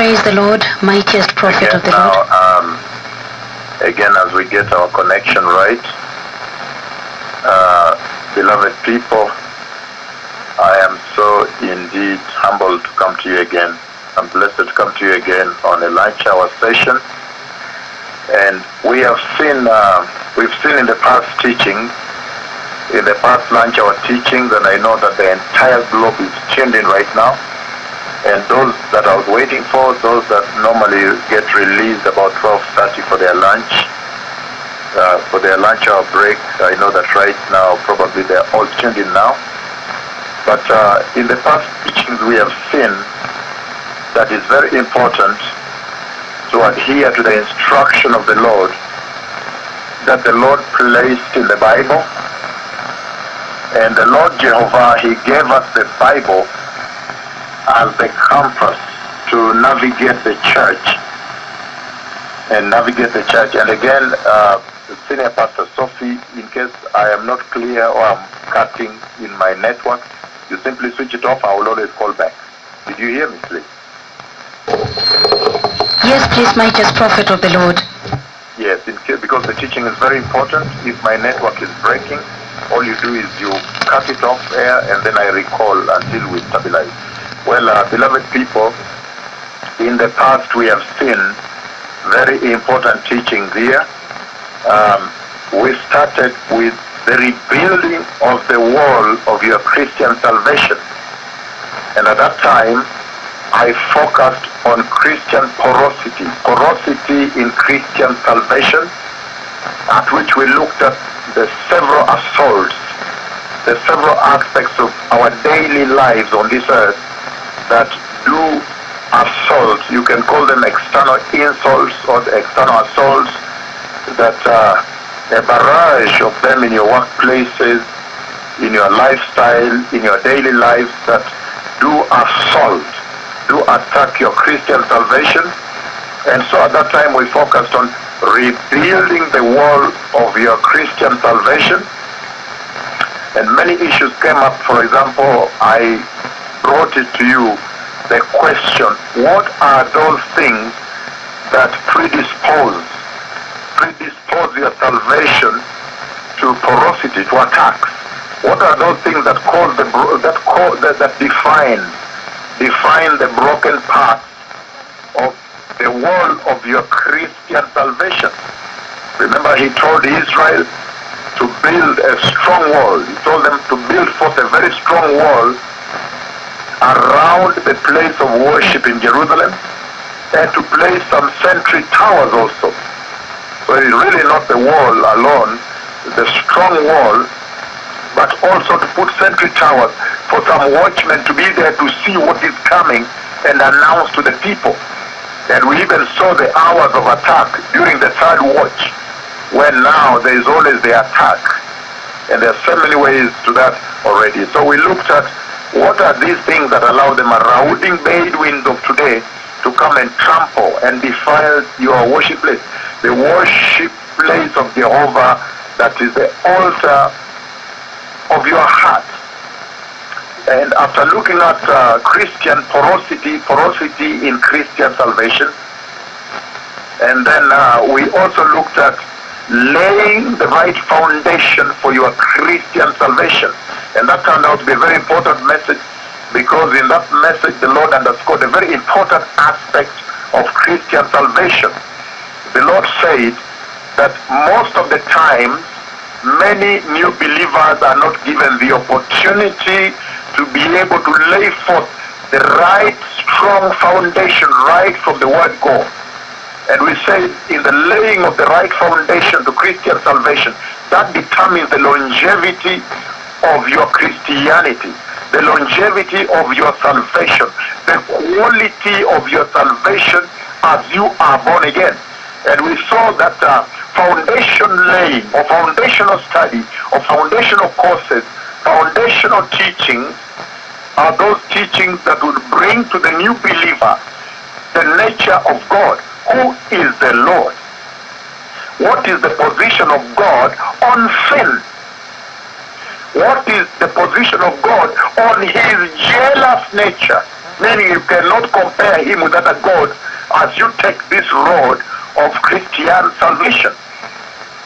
Praise the Lord, mightiest prophet again of the Lord. now, um, again as we get our connection right, uh, beloved people, I am so indeed humbled to come to you again. I'm blessed to come to you again on a lunch hour session. And we have seen, uh, we've seen in the past teaching, in the past lunch hour teachings, and I know that the entire globe is tuned in right now. And those that I was waiting for, those that normally get released about 12.30 for their lunch, uh, for their lunch hour break, I know that right now probably they're all tuned in now. But uh, in the past teachings we have seen that it's very important to adhere to the instruction of the Lord that the Lord placed in the Bible. And the Lord Jehovah, He gave us the Bible as the compass to navigate the church and navigate the church. And again, uh, Senior Pastor Sophie, in case I am not clear or I'm cutting in my network, you simply switch it off. I will always call back. Did you hear me, please? Yes, please, mightiest prophet of the Lord. Yes, in case, because the teaching is very important. If my network is breaking, all you do is you cut it off air and then I recall until we stabilize. Well, uh, beloved people, in the past we have seen very important teachings here. Um, we started with the rebuilding of the wall of your Christian salvation. And at that time, I focused on Christian porosity, porosity in Christian salvation, at which we looked at the several assaults, the several aspects of our daily lives on this earth that do assault. You can call them external insults or external assaults that uh, a barrage of them in your workplaces, in your lifestyle, in your daily life, that do assault, do attack your Christian salvation. And so at that time we focused on rebuilding the wall of your Christian salvation. And many issues came up. For example, I brought it to you the question, what are those things that predispose, predispose your salvation to porosity, to attacks? What are those things that cause the that cause, that, that define define the broken parts of the wall of your Christian salvation? Remember, he told Israel to build a strong wall. He told them to build forth a very strong wall around the place of worship in Jerusalem and to place some sentry towers also. So it's really not the wall alone, the strong wall, but also to put sentry towers for some watchmen to be there to see what is coming and announce to the people. And we even saw the hours of attack during the third watch, when now there is always the attack. And there are so many ways to that already. So we looked at what are these things that allow the marauding Bedouins of today to come and trample and defile your worship place. The worship place of Jehovah that is the altar of your heart. And after looking at uh, Christian porosity, porosity in Christian salvation, and then uh, we also looked at laying the right foundation for your Christian salvation. And that turned out to be a very important message because in that message the Lord underscored a very important aspect of Christian salvation. The Lord said that most of the time many new believers are not given the opportunity to be able to lay forth the right strong foundation right from the word God. And we say in the laying of the right foundation to Christian salvation, that determines the longevity of your Christianity, the longevity of your salvation, the quality of your salvation as you are born again. And we saw that uh, foundation laying or foundational study or foundational courses, foundational teachings are those teachings that would bring to the new believer the nature of God. Who is the Lord? What is the position of God on sin? What is the position of God on his jealous nature? meaning you cannot compare him with other gods as you take this road of Christian salvation.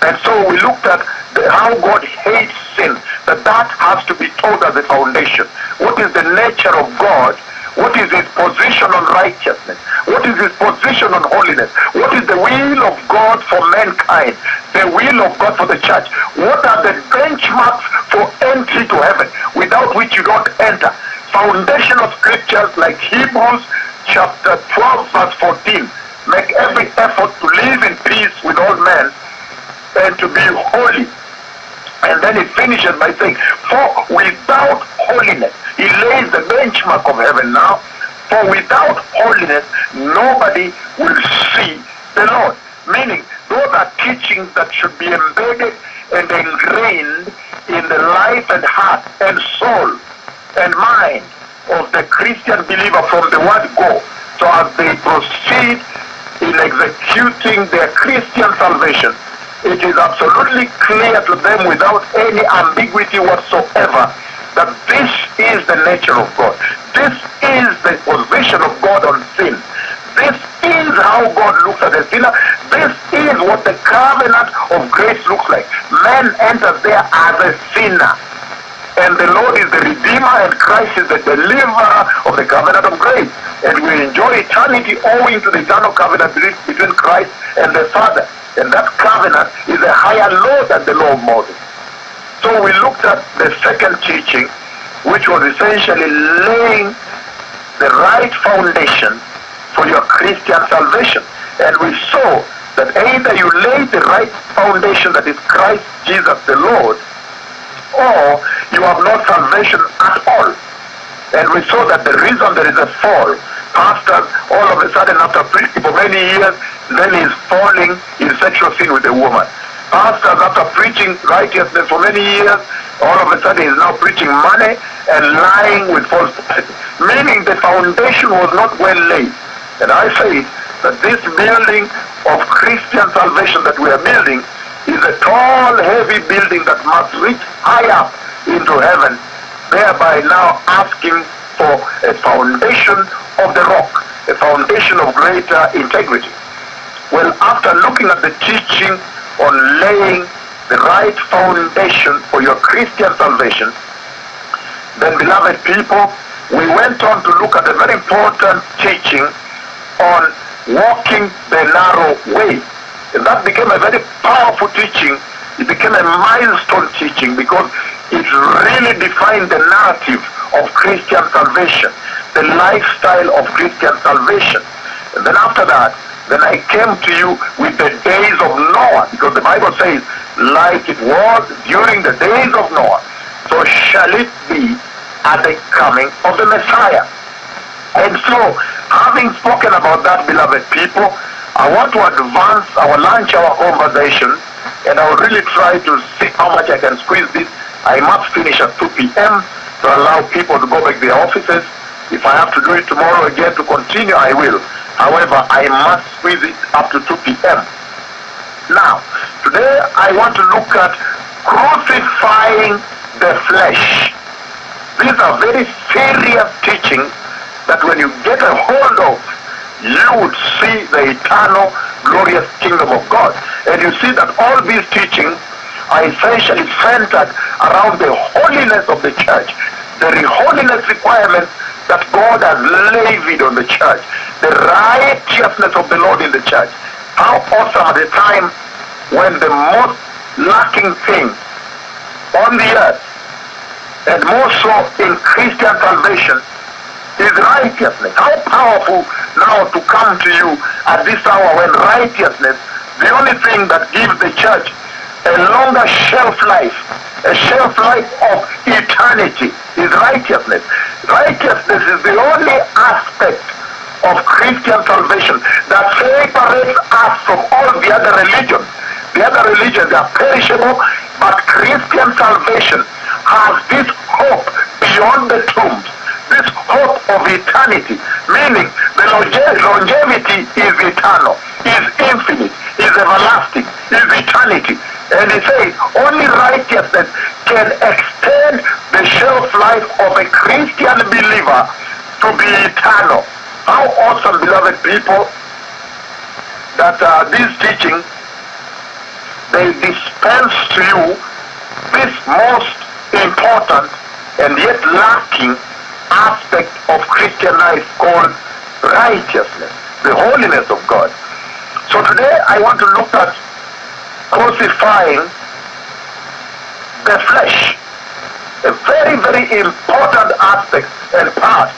And so we looked at the, how God hates sin, that that has to be told as a foundation. What is the nature of God? What is his position on righteousness? What is his position on holiness? What is the will of God for mankind? The will of God for the church? What are the benchmarks for entry to heaven without which you don't enter? Foundational scriptures like Hebrews chapter 12 verse 14 make every effort to live in peace with all men and to be holy. And then he finishes by saying, For without holiness, he lays the benchmark of heaven now. For without holiness, nobody will see the Lord. Meaning, those are teachings that should be embedded and ingrained in the life and heart and soul and mind of the Christian believer from the word go. So as they proceed in executing their Christian salvation, it is absolutely clear to them without any ambiguity whatsoever that this is the nature of God. This is the position of God on sin. This is how God looks at the sinner. This is what the covenant of grace looks like. Man enters there as a sinner. And the Lord is the Redeemer and Christ is the deliverer of the covenant of grace. And we enjoy eternity owing to the eternal covenant between Christ and the Father. And that covenant is a higher law than the law of Moses. So we looked at the second teaching, which was essentially laying the right foundation for your Christian salvation. And we saw that either you lay the right foundation that is Christ Jesus the Lord, or you have no salvation at all. And we saw that the reason there is a fall, pastors all of a sudden after preaching for many years, then he's falling in sexual sin with a woman. Pastors after preaching righteousness for many years, all of a sudden he's now preaching money and lying with false prophets. Meaning the foundation was not well laid. And I say that this building of Christian salvation that we are building is a tall, heavy building that must reach high up into heaven, thereby now asking for a foundation of the rock, a foundation of greater integrity. Well, after looking at the teaching on laying the right foundation for your Christian salvation, then beloved people, we went on to look at a very important teaching on walking the narrow way. And that became a very powerful teaching. It became a milestone teaching because it really defined the narrative of Christian salvation, the lifestyle of Christian salvation. And then after that, then I came to you with the days of Noah, because the Bible says, like it was during the days of Noah, so shall it be at the coming of the Messiah. And so, having spoken about that, beloved people, I want to advance our lunch hour conversation, and I will really try to see how much I can squeeze this. I must finish at 2 p.m. to allow people to go back to their offices. If I have to do it tomorrow again to continue, I will. However, I must squeeze it up to 2 p.m. Now, today I want to look at crucifying the flesh. These are very serious teachings that when you get a hold of, you would see the eternal, glorious kingdom of God. And you see that all these teachings are essentially centered around the holiness of the church, the holiness requirements that God has levied on the church, the righteousness of the Lord in the church. How awesome at a time when the most lacking thing on the earth, and more so in Christian salvation, is righteousness. How powerful now to come to you at this hour when righteousness, the only thing that gives the church a longer shelf life, a shelf life of eternity, is righteousness. Righteousness is the only aspect of Christian salvation that separates us from all the other religions. The other religions are perishable, but Christian salvation has this hope beyond the tombs this hope of eternity, meaning the longevity is eternal, is infinite, is everlasting, is eternity. And he says only righteousness can extend the shelf life of a Christian believer to be eternal. How awesome, beloved people, that uh, this teaching, they dispense to you this most important and yet lacking aspect of Christian life called righteousness, the holiness of God. So today I want to look at crucifying the flesh, a very, very important aspect and part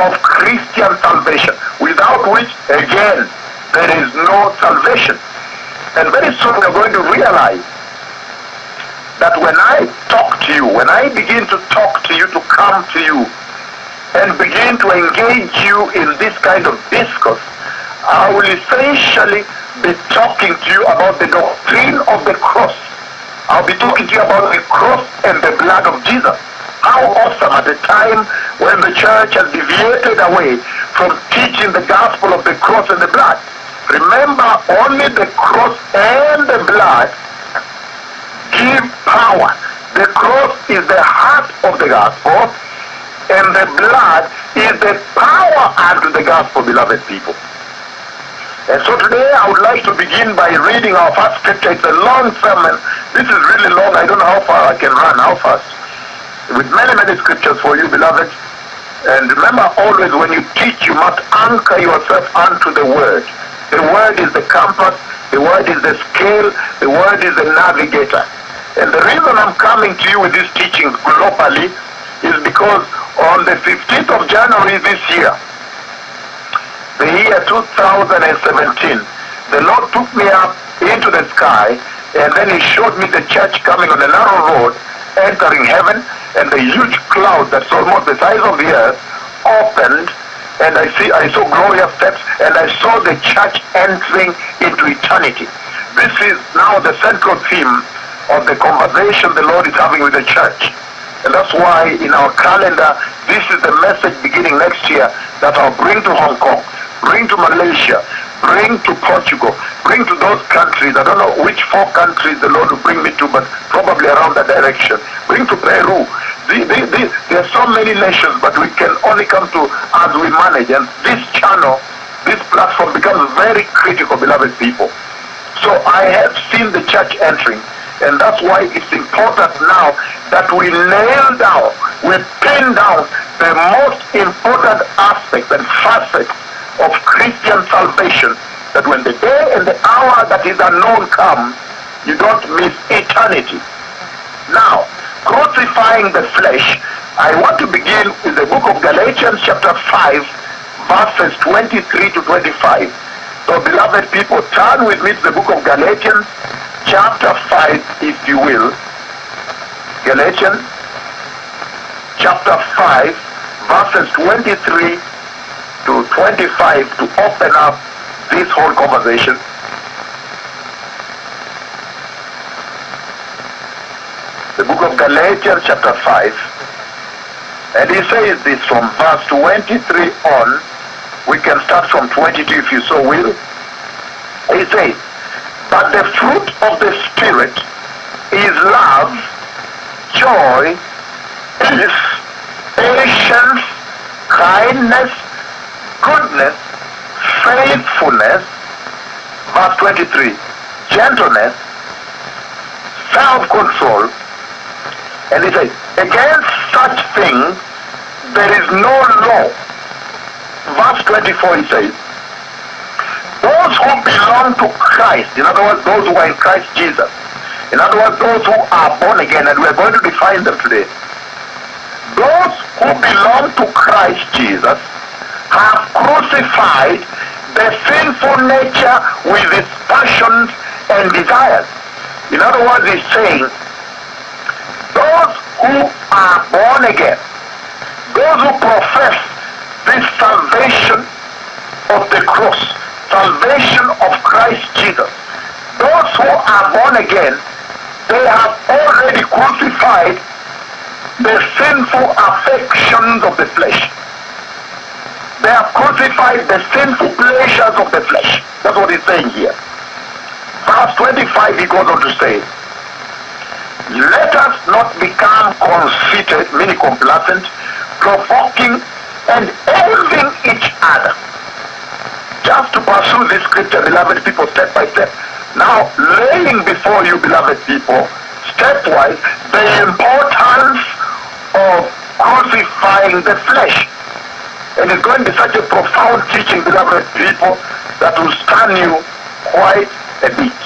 of Christian salvation, without which, again, there is no salvation. And very soon we're going to realize that when I talk to you, when I begin to talk to you, to come to you, and begin to engage you in this kind of discourse, I will essentially be talking to you about the doctrine of the cross. I'll be talking to you about the cross and the blood of Jesus. How awesome at a time when the church has deviated away from teaching the gospel of the cross and the blood. Remember, only the cross and the blood give power. The cross is the heart of the gospel, and the blood is the power unto the gospel, beloved people. And so today I would like to begin by reading our first scripture. It's a long sermon. This is really long. I don't know how far I can run, how fast. With many, many scriptures for you, beloved. And remember always when you teach, you must anchor yourself unto the word. The word is the compass. The word is the scale. The word is the navigator. And the reason I'm coming to you with this teaching globally is because on the 15th of January this year, the year 2017, the Lord took me up into the sky and then he showed me the church coming on a narrow road, entering heaven, and the huge cloud that's almost the size of the earth opened and I see I saw glorious steps and I saw the church entering into eternity. This is now the central theme of the conversation the Lord is having with the church. And that's why in our calendar, this is the message beginning next year that I'll bring to Hong Kong, bring to Malaysia, bring to Portugal, bring to those countries. I don't know which four countries the Lord will bring me to, but probably around that direction. Bring to Peru. The, the, the, there are so many nations, but we can only come to as we manage. And this channel, this platform becomes very critical, beloved people. So I have seen the church entering. And that's why it's important now that we nail down, we pin down the most important aspect and facet of Christian salvation. That when the day and the hour that is unknown come, you don't miss eternity. Now, crucifying the flesh, I want to begin with the book of Galatians chapter 5, verses 23 to 25. So beloved people, turn with me to the book of Galatians chapter 5, if you will. Galatians chapter 5, verses 23 to 25 to open up this whole conversation. The book of Galatians chapter 5. And he says this from verse 23 on. We can start from 22 if you so will. He says, but the fruit of the Spirit is love, joy, peace, patience, kindness, goodness, faithfulness, verse 23, gentleness, self-control, and he says, against such things there is no law. Verse 24 he says, those who belong to Christ, in other words, those who are in Christ Jesus, in other words, those who are born again, and we're going to define them today. Those who belong to Christ Jesus have crucified the sinful nature with its passions and desires. In other words, he's saying, those who are born again, those who profess this salvation of the cross, salvation of Christ Jesus, those who are born again, they have already crucified the sinful affections of the flesh. They have crucified the sinful pleasures of the flesh. That's what he's saying here. Verse 25 he goes on to say, Let us not become conceited, meaning complacent, provoking and envying each other. Just to pursue this scripture, beloved people, step by step. Now, laying before you, beloved people, stepwise, the importance of crucifying the flesh. And it's going to be such a profound teaching, beloved people, that will stun you quite a bit.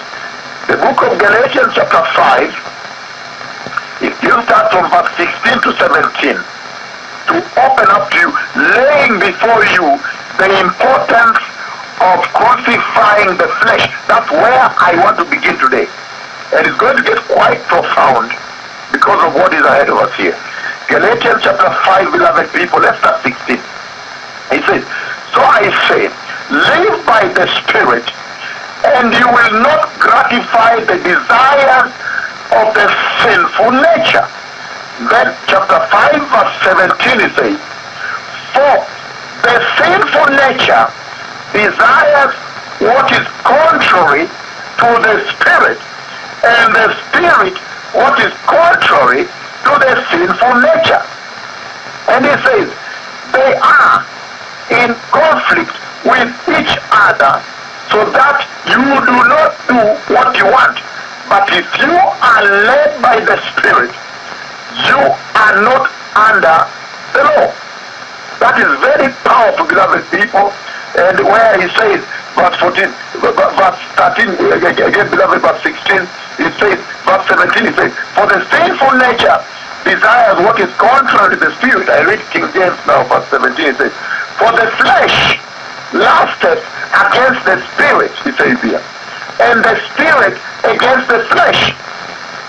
The book of Galatians chapter 5, it you start from verse 16 to 17, to open up to you, laying before you the importance of crucifying the flesh. That's where I want to begin today. And it's going to get quite profound because of what is ahead of us here. Galatians chapter 5, beloved people, let's start 16. He says, So I say, live by the Spirit, and you will not gratify the desires of the sinful nature. Then chapter 5 verse 17 it says, For the sinful nature desires what is contrary to the spirit, and the spirit what is contrary to the sinful nature. And he says, they are in conflict with each other so that you do not do what you want. But if you are led by the Spirit, you are not under the law. That is very powerful, beloved people. And where he says, verse 14, verse 13, again, beloved, verse 16, it says, verse 17, he says, For the sinful nature desires what is contrary to the spirit. I read King James now, verse 17, he says, For the flesh lusteth against the spirit, he says here, and the spirit against the flesh.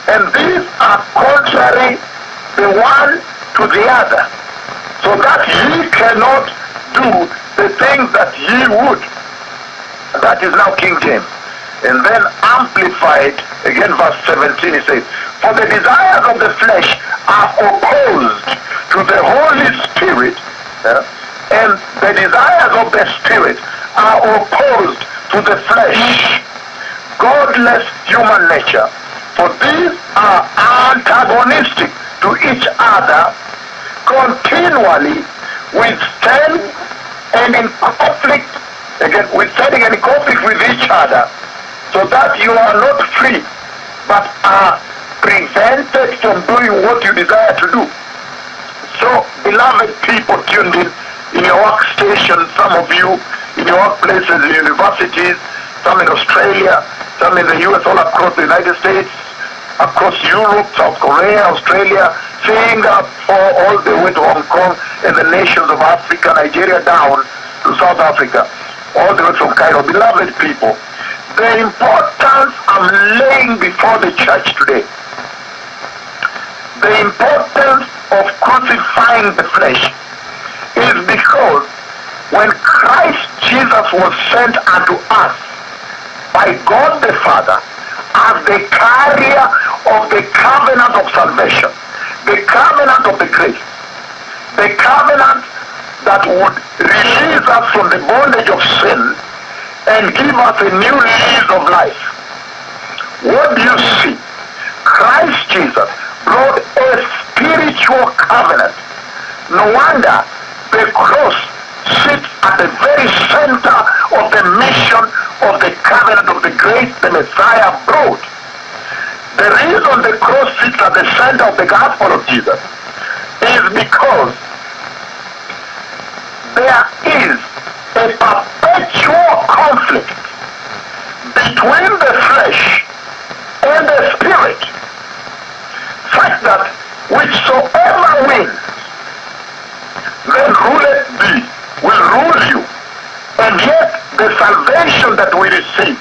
And these are contrary the one to the other, so that ye cannot do the things that ye would. That is now King James. And then amplified, again verse 17, he says, For the desires of the flesh are opposed to the Holy Spirit, yeah, and the desires of the Spirit are opposed to the flesh. Godless human nature. For these are antagonistic to each other, continually withstand and in conflict, again, withstanding and in conflict with each other, so that you are not free, but are prevented from doing what you desire to do. So, beloved people tuned in, in your workstation, some of you in your workplaces, in universities, some in Australia, some in the US, all across the United States, across Europe, South Korea, Australia, Singapore, all the way to Hong Kong, and the nations of Africa, Nigeria down to South Africa, all the way from Cairo. Beloved people, the importance I'm laying before the church today, the importance of crucifying the flesh is because when Christ Jesus was sent unto us by God the Father as the carrier of the covenant of salvation, the covenant of the grace, the covenant that would release us from the bondage of sin and give us a new lease of life. What do you see? Christ Jesus brought a spiritual covenant. No wonder the cross sits at the very center of the mission of the covenant of the grace the Messiah brought. The reason the cross sits at the center of the gospel of Jesus is because there is a perpetual conflict between the flesh and the spirit, such that whichsoever wins, then ruleth thee, will rule you. And yet the salvation that we receive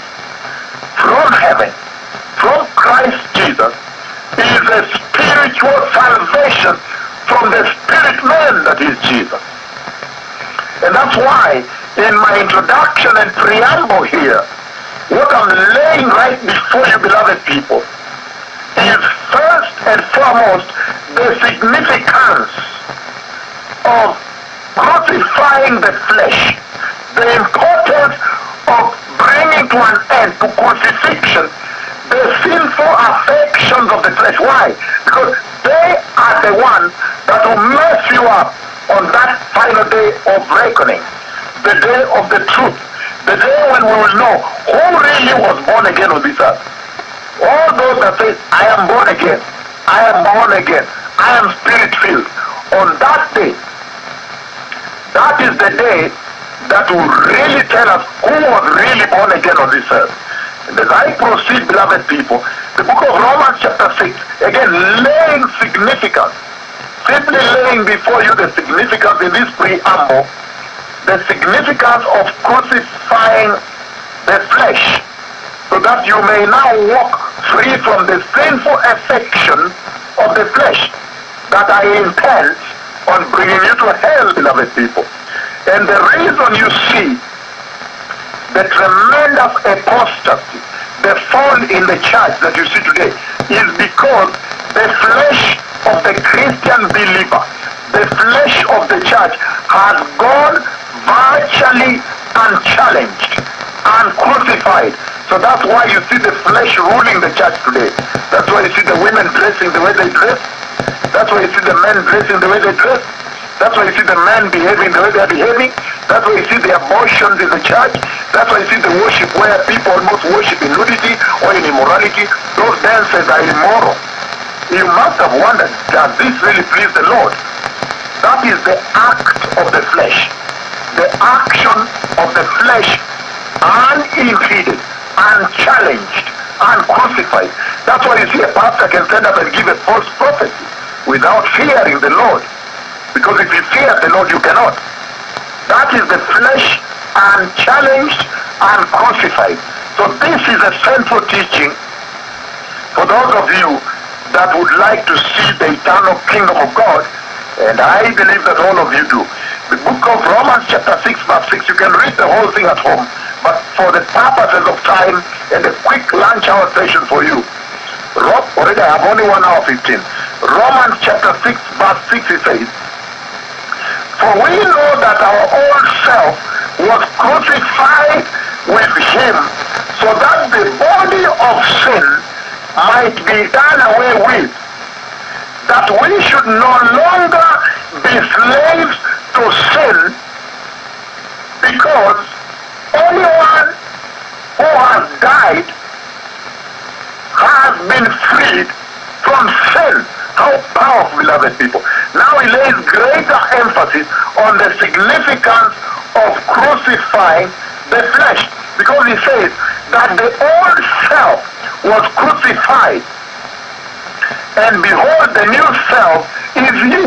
from heaven, from Christ Jesus, is a spiritual salvation from the spirit man that is Jesus. And that's why in my introduction and preamble here, what I'm laying right before you, beloved people, is first and foremost the significance of crucifying the flesh, the importance of bringing to an end to crucifixion the sinful affections of the flesh. Why? Because they are the ones that will mess you up on that final day of reckoning, the day of the truth, the day when we will know who really was born again on this earth. All those that say, I am born again, I am born again, I am spirit filled. On that day, that is the day that will really tell us who was really born again on this earth. And as I proceed, beloved people, the book of Romans chapter 6, again, laying significance, simply laying before you the significance in this preamble, the significance of crucifying the flesh, so that you may now walk free from the sinful affection of the flesh that I intend on bringing you to hell, beloved people. And the reason you see the tremendous apostasy, the fall in the church that you see today is because the flesh of the Christian believer, the flesh of the church has gone virtually unchallenged and crucified. So that's why you see the flesh ruling the church today. That's why you see the women dressing the way they dress. That's why you see the men dressing the way they dress. That's why you see the men behaving the way they are behaving. That's why you see the abortions in the church. That's why you see the worship where people almost worship in nudity or in immorality. Those dances are immoral. You must have wondered, does this really please the Lord? That is the act of the flesh. The action of the flesh unimpeded, unchallenged, uncrucified. That's why you see a pastor can stand up and give a false prophecy without fearing the Lord. Because if you fear the Lord, you cannot. That is the flesh unchallenged and crucified. So this is a central teaching for those of you that would like to see the eternal kingdom of God. And I believe that all of you do. The book of Romans chapter 6 verse 6, you can read the whole thing at home. But for the purposes of time and a quick lunch hour session for you, Rob, already I have only one hour 15. Romans chapter 6 verse 6 it says, For we know that our old self was crucified with him so that the body of sin might be done away with, that we should no longer be slaves to sin because anyone who has died has been freed from sin. How powerful, beloved people. Now he lays greater emphasis on the significance of crucifying the flesh. Because he says that the old self was crucified. And behold, the new self is you.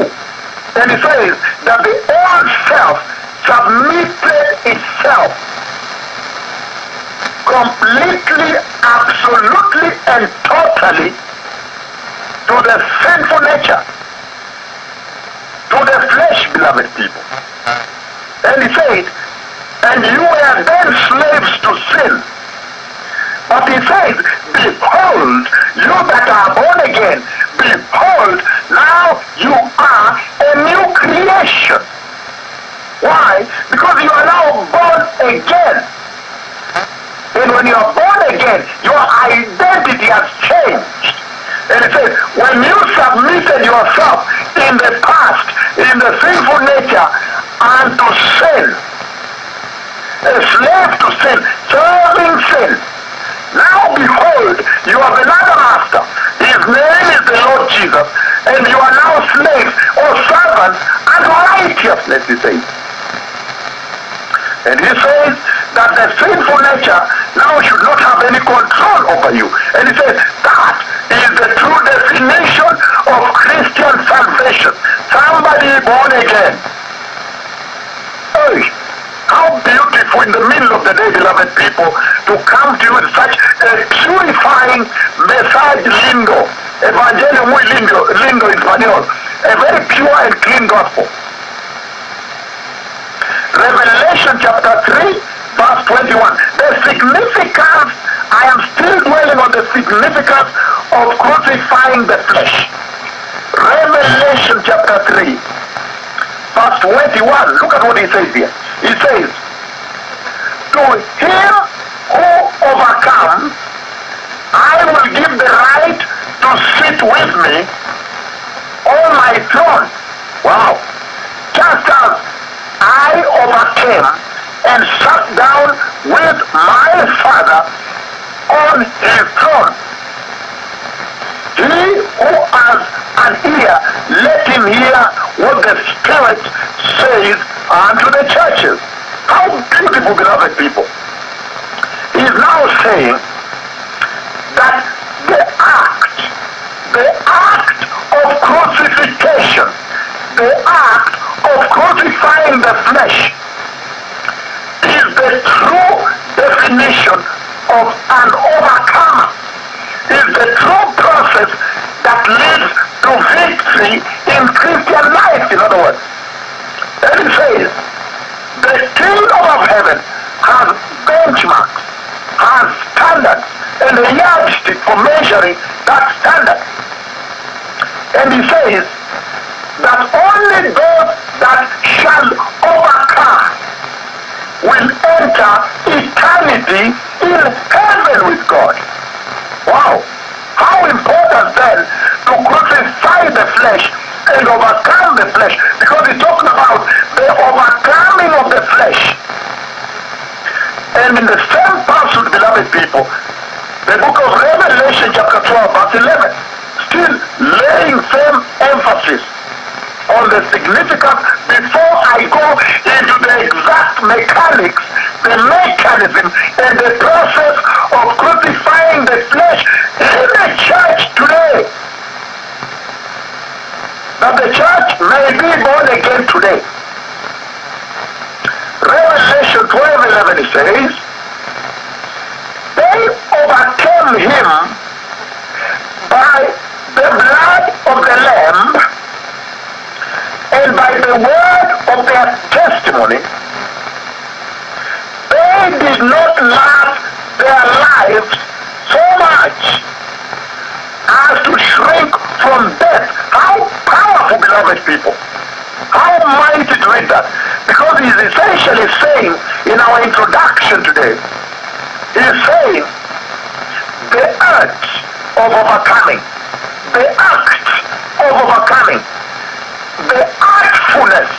And he says that the old self submitted itself completely, absolutely, and totally to the sinful nature, to the flesh, beloved people. And he said, and you were then slaves to sin. But he says, behold, you that are born again, behold, now you are a new creation. Why? Because you are now born again. And when you are born again, your identity has changed. And it says, when you submitted yourself in the past, in the sinful nature, unto sin, a slave to sin, serving sin, now behold, you have another master. His name is the Lord Jesus. And you are now slaves or servants unto righteousness, he says. And he says that the sinful nature now should not have any control over you. And he says that is the true definition of Christian salvation. Somebody born again. Hey, how beautiful in the middle of the day, beloved people, to come to you with such a purifying message lingo. Evangelio muy lindo, lindo in español. A very pure and clean gospel. Revelation chapter 3, verse 21. The significance, I am still dwelling on the significance of crucifying the flesh. Revelation chapter 3, verse 21. Look at what he says here. He says, To him who overcomes, I will give the right to sit with me on my throne. Wow. Just as I overcame and sat down with my Father on his throne. He who has an ear, let him hear what the Spirit says unto the churches. How beautiful, beloved people. He is now saying that the act, the act of crucifixion, the act of crucifying the flesh the true definition of an overcomer. Is the true process that leads to victory in Christian life, in other words. And he says, the kingdom of heaven has benchmarks, has standards, and a yardstick for measuring that standard. And he says that only those that shall overcome will enter eternity in heaven with God. Wow. How important then to crucify the flesh and overcome the flesh because he's talking about the overcoming of the flesh. And in the same passage, beloved people, the book of Revelation chapter 12 verse 11 still laying same emphasis on the significance before I go into the exact mechanics, the mechanism, and the process of crucifying the flesh in the church today. That the church may be born again today. Revelation 12 11 says, They overcame him by the blood of the Lamb and by the word of their testimony, they did not love their lives so much as to shrink from death. How powerful, beloved people. How mighty to read that. Because he's essentially saying in our introduction today, he's saying the act of overcoming, the act of overcoming the artfulness,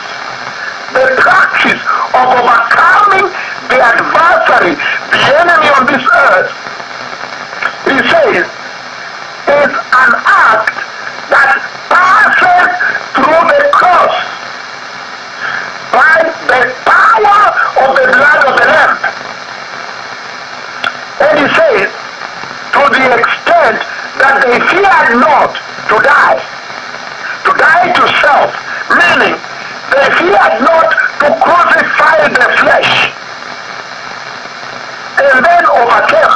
the practice of overcoming the adversary, the enemy on this earth, he says, is an act that passes through the cross by the power of the blood of the Lamb. And he says, to the extent that they feared not to die to die to self, meaning they feared not to crucify the flesh and then overcame.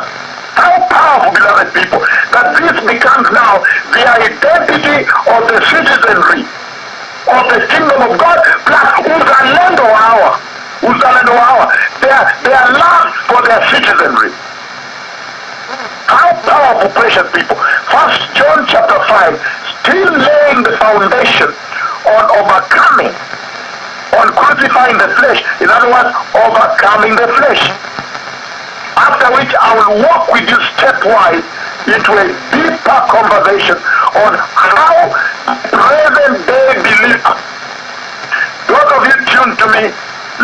How powerful, beloved people, that this becomes now the identity of the citizenry of the kingdom of God, plus uzalendo hawa, uzalendo hawa, their, their love for their citizenry. How powerful, precious people. First John chapter 5, still laying the foundation on overcoming, on crucifying the flesh. In other words, overcoming the flesh. After which I will walk with you stepwise into a deeper conversation on how present day believers, those of you tuned to me,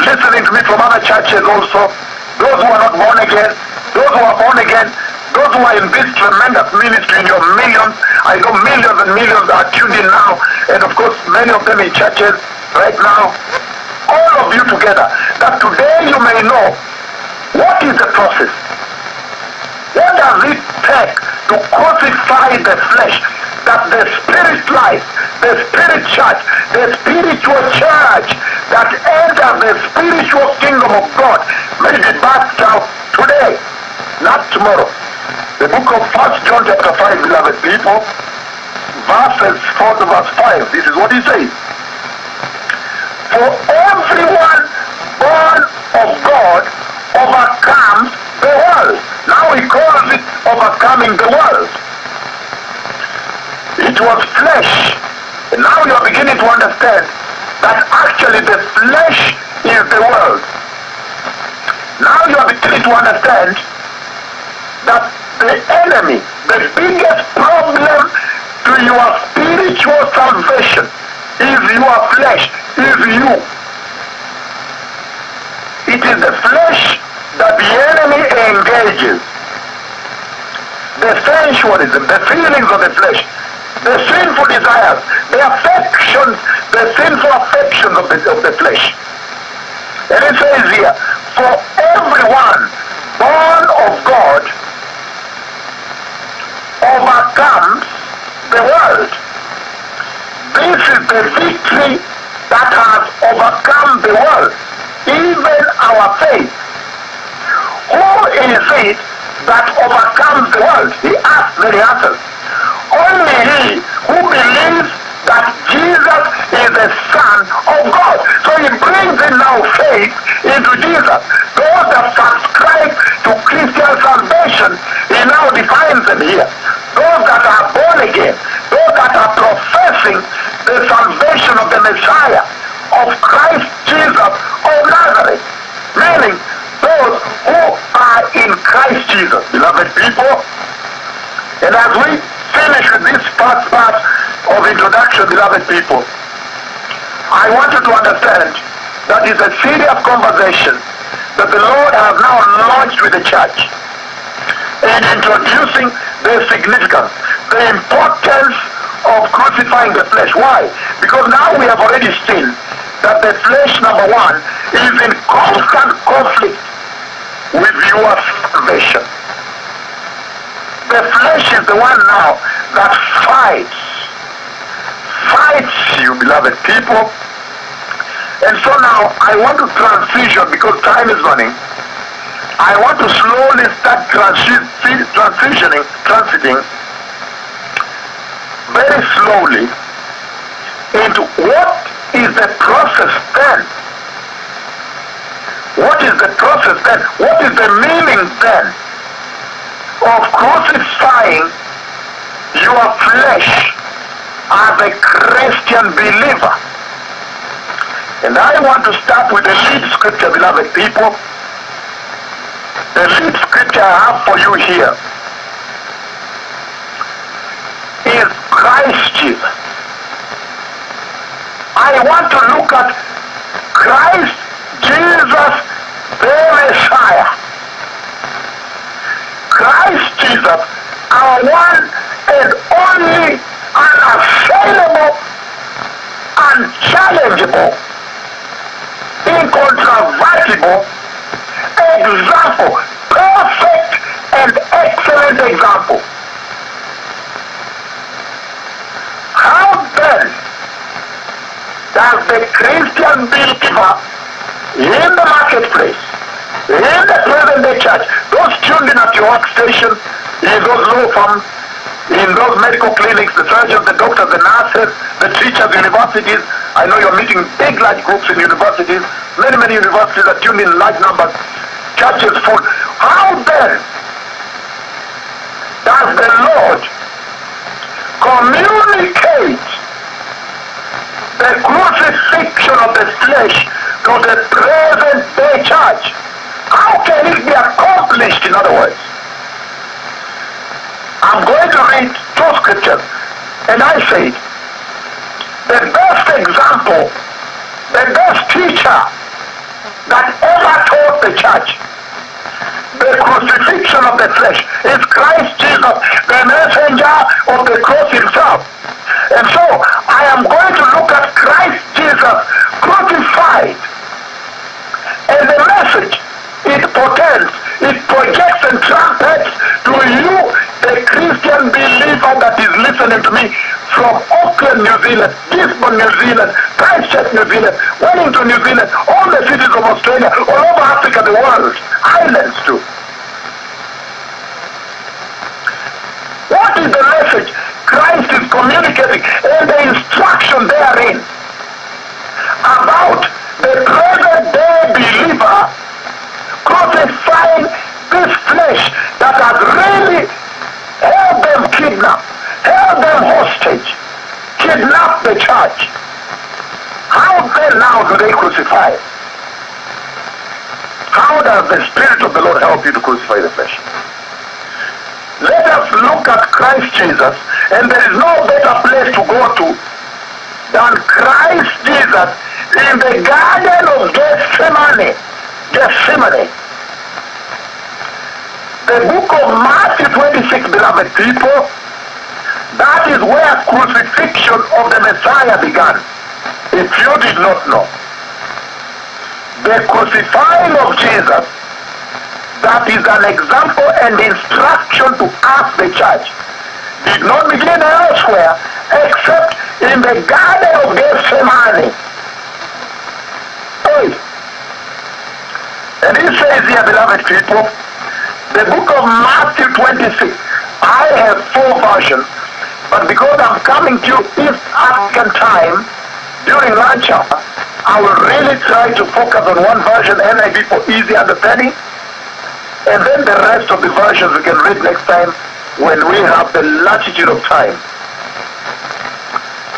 listening to me from other churches also, those who are not born again, those who are born again, those who are in this tremendous ministry in your millions, I know millions and millions are tuned in now, and of course many of them in churches right now, all of you together, that today you may know what is the process? What does it take to crucify the flesh that the spirit life, the spirit church, the spiritual church that enters the spiritual kingdom of God may be birthed out today, not tomorrow. The book of First John chapter 5, beloved people, verses 4 to verse 5, this is what he says. For everyone born of God overcomes the world. Now he calls it overcoming the world. It was flesh. And now you are beginning to understand that actually the flesh is the world. Now you are beginning to understand that the enemy, the biggest problem to your spiritual salvation is your flesh, is you. it is the flesh that the enemy engages. The sensualism, the feelings of the flesh, the sinful desires, the affections, the sinful affections of the, of the flesh. And it says here, for everyone born of God overcomes the world. This is the victory that has overcome the world, even our faith. Who is it that overcomes the world? He asked, then he answers. Only he who believes that Jesus is the Son of God. So he brings in now faith into Jesus. Those that subscribe to Christian salvation, he now defines them here. Those that are born again, those that are professing the salvation of the Messiah, of Christ Jesus of Nazareth. Meaning those who are in Christ Jesus, beloved people. And as we finish with this first part of introduction, beloved people, I want you to understand that is a serious conversation that the Lord has now launched with the church in introducing the significance, the importance of crucifying the flesh. Why? Because now we have already seen that the flesh, number one, is in constant conflict with your salvation. The flesh is the one now that fights, fights you, beloved people. And so now I want to transition because time is running. I want to slowly start transi- transitioning, transiting very slowly into what is the process then? What is the process then? What is the meaning then of crucifying your flesh as a Christian believer? And I want to start with the lead scripture, beloved people. The lead scripture I have for you here is Christ Jesus. I want to look at Christ Jesus the Messiah. Jesus, our one and only unassailable, unchallengeable, incontrovertible example, perfect and excellent example. How then does the Christian believer in the marketplace, in the present day church, those in at your workstation, in those law firms, in those medical clinics, the surgeons, the doctors, the nurses, the teachers, universities. I know you're meeting big, large groups in universities. Many, many universities are tuned in large numbers. Churches full. How then does the Lord communicate the crucifixion of the flesh to the present day church? How can it be accomplished, in other words? I'm going to read two scriptures, and I say, the best example, the best teacher that ever taught the church the crucifixion of the flesh is Christ Jesus, the messenger of the cross himself. And so I am going to look at Christ Jesus crucified and the message it portends, it projects and trumpets to you, the Christian believer that is listening to me from Auckland, New Zealand, Gisborne, New Zealand, Christchurch, New Zealand, Wellington, New Zealand, all the cities of Australia, all over Africa, the world, islands too. What is the message Christ is communicating and the instruction therein about the present day believer crucifying this flesh that has really held them kidnapped, held them hostage, kidnapped the church. How then now do they crucify? How does the Spirit of the Lord help you to crucify the flesh? Let us look at Christ Jesus, and there is no better place to go to than Christ Jesus in the Garden of Gethsemane Gethsemane. The book of Matthew 26, beloved people, that is where crucifixion of the Messiah began. If you did not know. The crucifying of Jesus, that is an example and instruction to us, the church, did not begin elsewhere except in the Garden of Gethsemane. Hey. And he says here, beloved people, the book of Matthew 26, I have four versions, but because I'm coming to East African time during lunch hour, I will really try to focus on one version, NIV for easy understanding, and then the rest of the versions we can read next time when we have the latitude of time.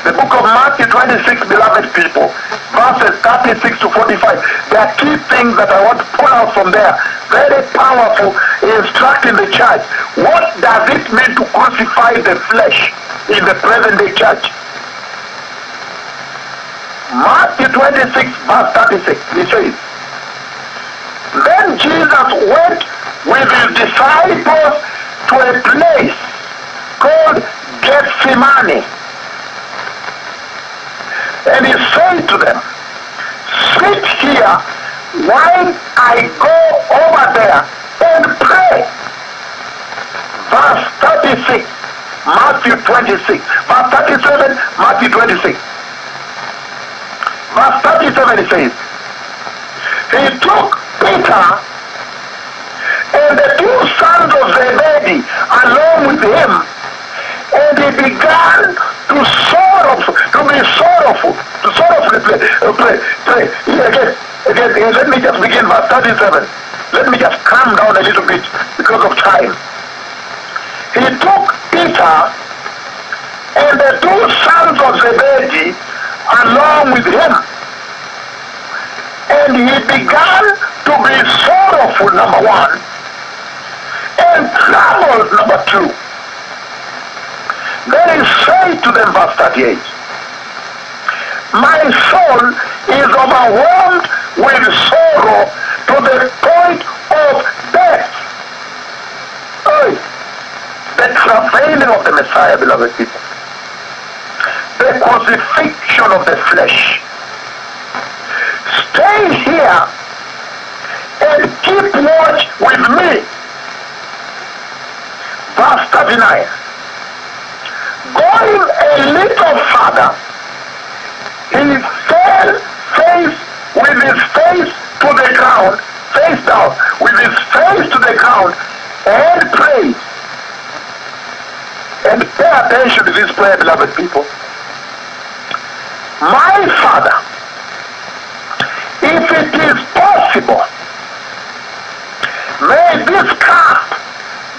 The book of Matthew 26, beloved people, verses 36 to 45. There are key things that I want to pull out from there. Very powerful, instructing the church. What does it mean to crucify the flesh in the present day church? Matthew 26, verse 36, he says, Then Jesus went with his disciples to a place called Gethsemane. And he said to them, Sit here while I go over there and pray. Verse 36, Matthew 26. Verse 37, Matthew 26. Verse 37 it says, He took Peter and the two sons of Zebedee along with him, and he began to sorrow, to be sorrowful, to sorrowfully pray, pray, pray. Again, again, let me just begin verse 37. Let me just calm down a little bit because of time. He took Peter and the two sons of Zebedee along with him. And he began to be sorrowful, number one, and troubled, number two. Then he said to them, verse 38, My soul is overwhelmed with sorrow to the point of death. Hey, the travailing of the Messiah, beloved people. The crucifixion of the flesh. Stay here and keep watch with me. Verse 39. Going a little farther, he fell face with his face to the ground, face down, with his face to the ground, and prayed. And pay attention to this prayer, beloved people. My Father, if it is possible, may this cup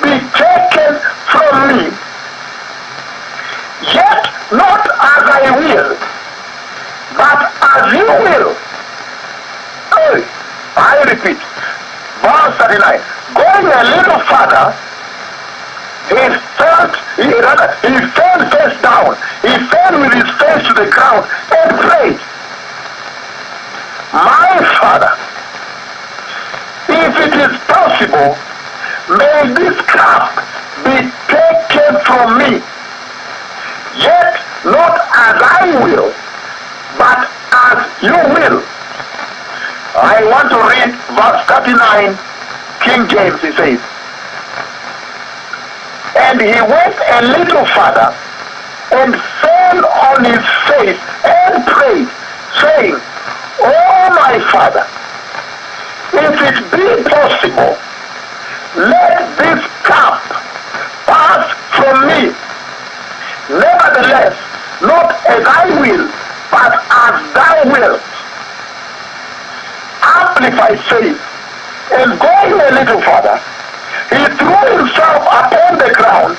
be taken from me. Yet not as I will, but as you will. I repeat, verse 39. Going a little further, he felt, he rather, he fell face down. He fell with his face to the ground and prayed. My Father, if it is possible, may this cup be taken from me. Yet not as I will, but as you will. I want to read verse 39, King James, he says. And he went a little further and fell on his face and prayed, saying, Oh my Father, if it be possible, let this cup pass from me. Nevertheless, not as I will, but as thou wilt. Amplified says, and going a little further, he threw himself upon the ground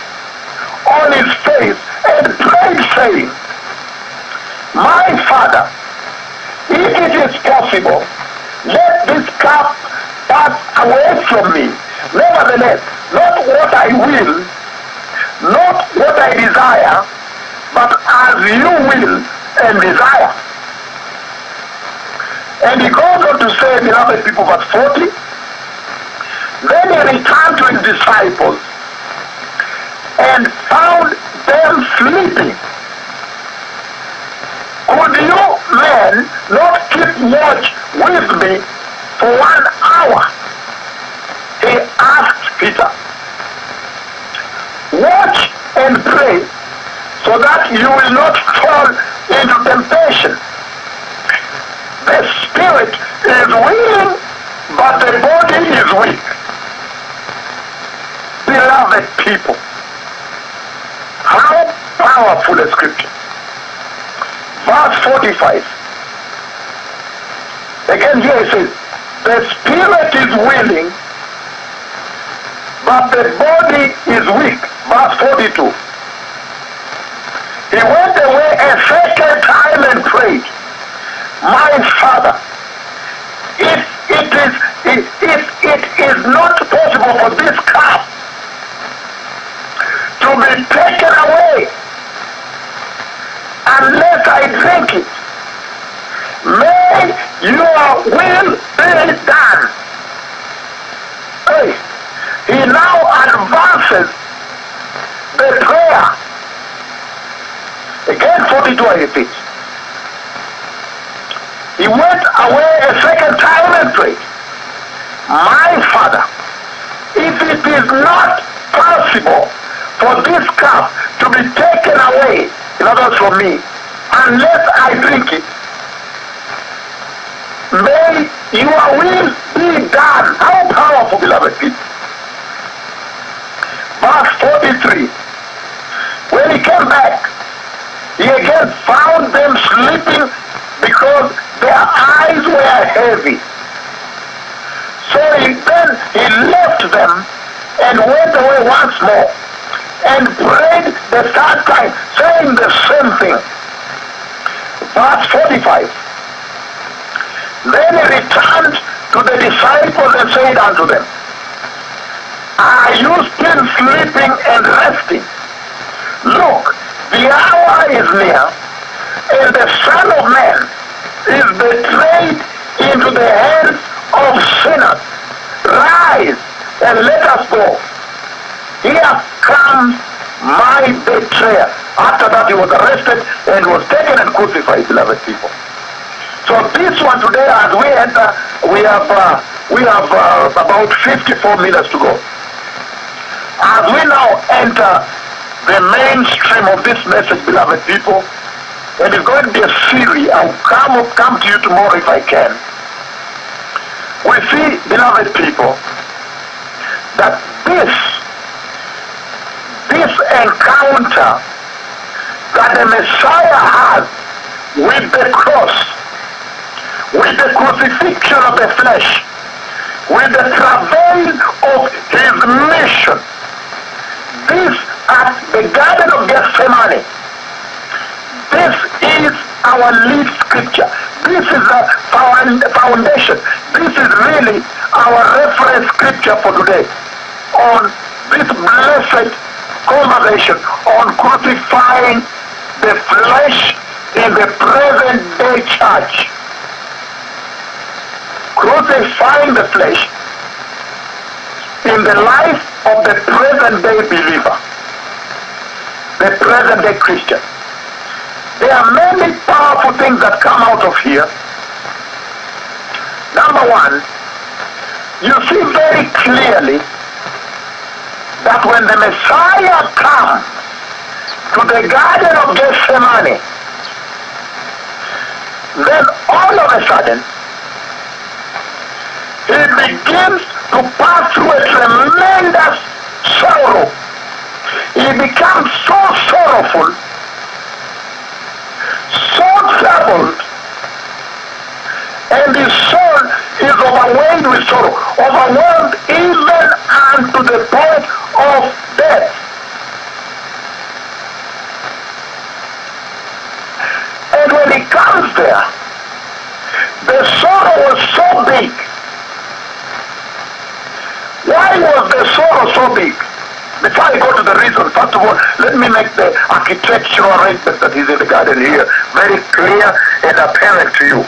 on his face and prayed, saying, My Father, if it is possible, let this cup pass away from me. Nevertheless, not what I will, not what I desire, but as you will and desire. And he goes on to say, beloved people, verse 40, then he returned to his disciples and found them sleeping. Could you men not keep watch with me for one hour? He asked Peter. Watch and pray so that you will not fall into temptation. The spirit is willing, but the body is weak. Beloved people, how powerful a scripture. Verse 45. Again here it says, the spirit is willing, but the body is weak. Verse 42. He went away a second time and prayed, My Father, if it is if, if it is not possible for this cup to be taken away unless I drink it, may your will be done. Hey, he now advances the prayer. Again, 42 I repeat. He went away a second time and prayed, My Father, if it is not possible for this cup to be taken away, in other words from me, unless I drink it, may your will be done. How powerful, beloved people. Verse 43. When he came back, he again found them sleeping because their eyes were heavy. So he then he left them and went away once more and prayed the third time, saying the same thing. Verse 45. Then he returned to the disciples and said unto them, Are you still sleeping and resting? Look, the hour is near, and the Son of Man is betrayed into the hands of sinners. Rise and let us go. Here comes my betrayer. After that, he was arrested and was taken and crucified, beloved people. So this one today, as we enter, we have uh, we have uh, about 54 minutes to go. As we now enter the mainstream of this message, beloved people, and it's going to be a series. I'll come come to you tomorrow if I can. We see, beloved people, that this this encounter that the Messiah has with the cross, with the crucifixion of the flesh, with the travail of his mission, this at the Garden of Gethsemane, this is our lead scripture. This is the foundation. This is really our reference scripture for today on this blessed conversation on crucifying the flesh in the present day church. Crucifying the flesh in the life of the present day believer, the present day Christian. There are many powerful things that come out of here. Number one, you see very clearly that when the Messiah comes to the Garden of Gethsemane, then all of a sudden, he begins to pass through a tremendous sorrow. He becomes so sorrowful, so troubled, and his soul is overwhelmed with sorrow, overwhelmed even unto the point of death. And when he comes there, the sorrow was so big. Why was the sorrow so big? Before I go to the reason, first of all, let me make the architectural arrangement that is in the garden here very clear and apparent to you.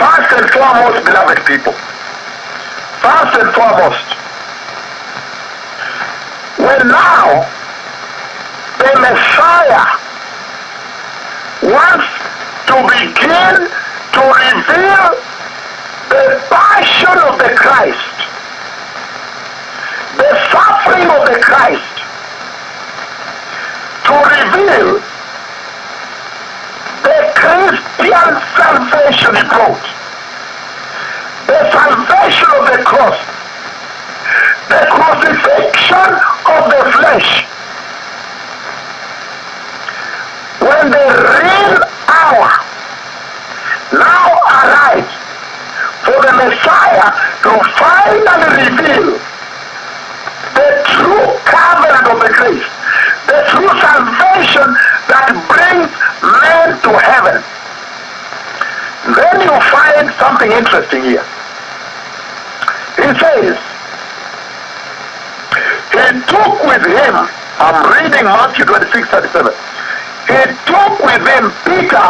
First and foremost, beloved people, first and foremost, when now the Messiah wants to begin to reveal the passion of the Christ, the suffering of the Christ, to reveal the Christian salvation he the salvation of the cross, the crucifixion of the flesh. When the real hour now arrives for the Messiah to finally reveal the true covenant of the grace, the true salvation that brings men to heaven. Then you find something interesting here. He says, He took with him, I'm reading Matthew 26, 37. He took with him Peter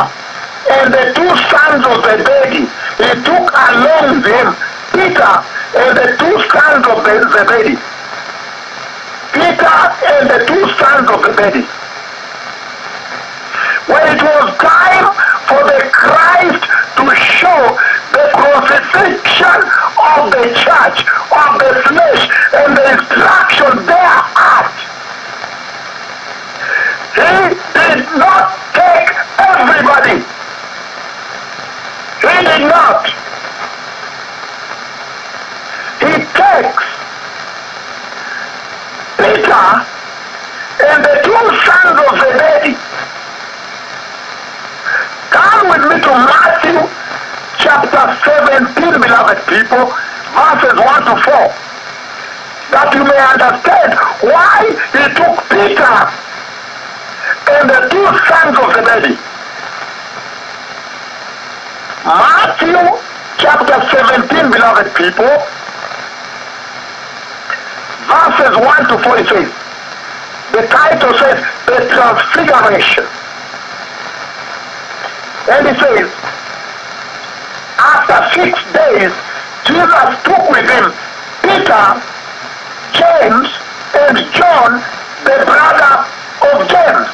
and the two sons of the Zebedee. He took along with him Peter and the two sons of the Zebedee. Peter and the two sons of Zebedee. When it was time for the Christ to show the crucifixion of the church, of the flesh, and the instruction thereat, he did not take everybody. He did not. He takes Peter and the two sons of Zebedee. Come with me to Matthew chapter 17, beloved people, verses 1 to 4. That you may understand why he took Peter and the two sons of Zebedee. Matthew chapter 17, beloved people, verses 1 to 4 it says, the title says, The Transfiguration. And it says, after six days, Jesus took with him Peter, James, and John, the brother of James,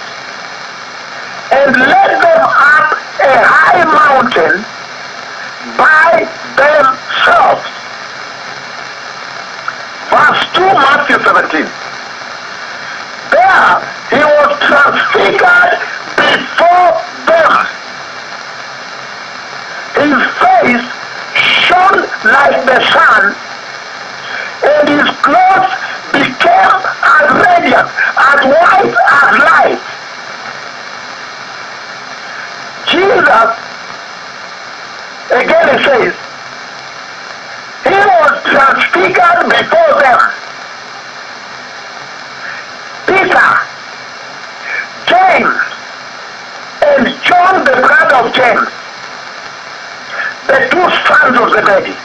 and led them up a high mountain by themselves. Verse 2, Matthew 17. There he was transfigured before them. His face shone like the sun, and his clothes became as radiant, as white as light. Jesus, again he says, he was transfigured before them. Peter, James, and John the brother of James, the two sons of Zebedee.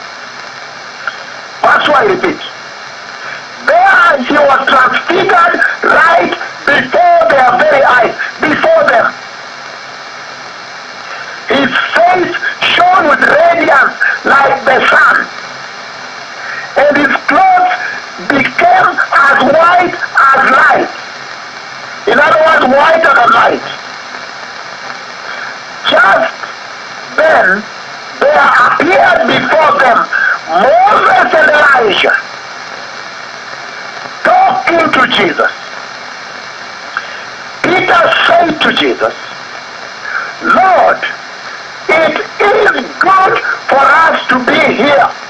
That's why I repeat. There he was transfigured right before their very eyes, before them. His face shone with radiance like the sun, and his clothes became as white as light. In other words, whiter than light. Just then, there appeared before them Moses and Elijah talking to Jesus. Peter said to Jesus, Lord, it is good for us to be here.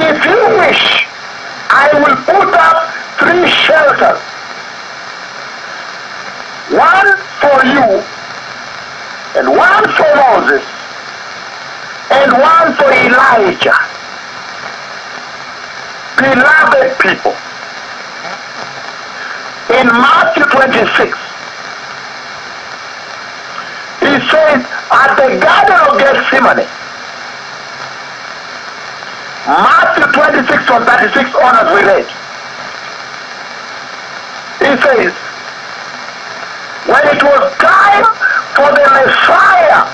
If you wish, I will put up three shelters. One for you, and one for Moses, and one for Elijah. Beloved people, in Matthew 26, he says, at the Garden of Gethsemane, Matthew 26 from 36 on as we read. He says, when it was time for the Messiah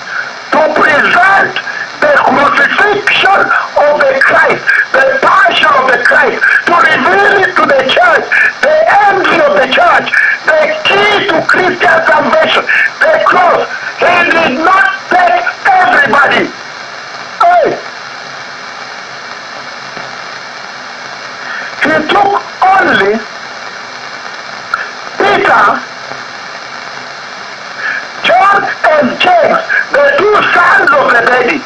to present the crucifixion of the Christ, the passion of the Christ, to reveal it to the church, the envy of the church, the key to Christian salvation, the cross. He did not take everybody. Hey. He took only Peter, John, and James, the two sons of Zebedee.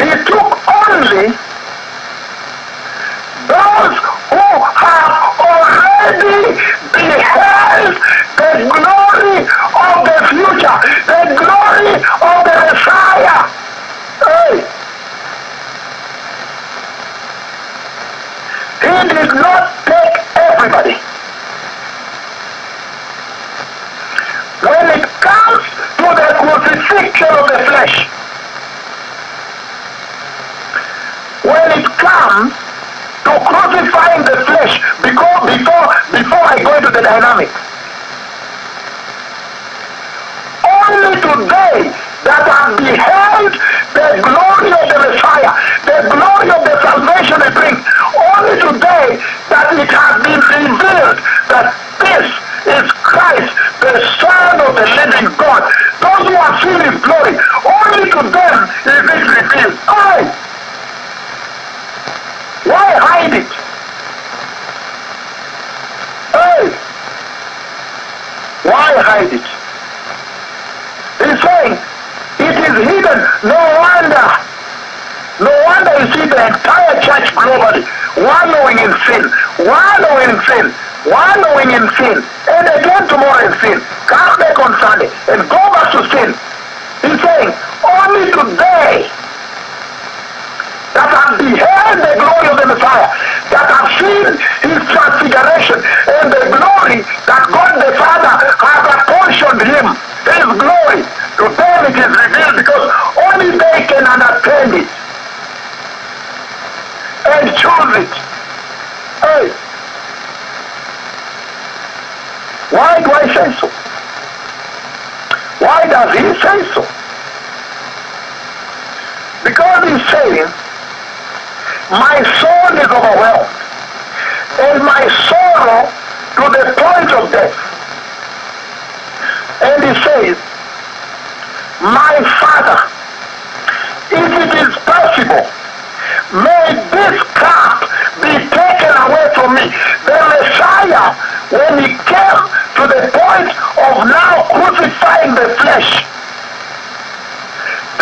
He took only those who have already beheld the glory of the future, the glory of the Messiah. Hey. He did not take everybody. When it comes to the crucifixion of the flesh, when it comes to crucifying the flesh because before before I go into the dynamics. Only today that I beheld the glory of the Messiah, the glory of the salvation it brings. Only today that it has been revealed that this is Christ, the Son of the living God. Those who have seen his glory, only to them is it revealed. Why? Why hide it? Why hide it? He's saying is hidden. No wonder. No wonder you see the entire church globally wallowing in sin, wallowing in sin, wallowing in sin, and again tomorrow in sin. Come back on Sunday and go back to sin. He's saying only today that have beheld the glory of the Messiah, that have seen his transfiguration and the glory that God the Father has apportioned him, his glory. To them it is revealed because only they can understand it and choose it. Hey. Why do I say so? Why does he say so? Because he's saying, my soul is overwhelmed and my sorrow to the point of death. And he says, my father, if it is possible, may this cup be taken away from me. The Messiah, when he came to the point of now crucifying the flesh,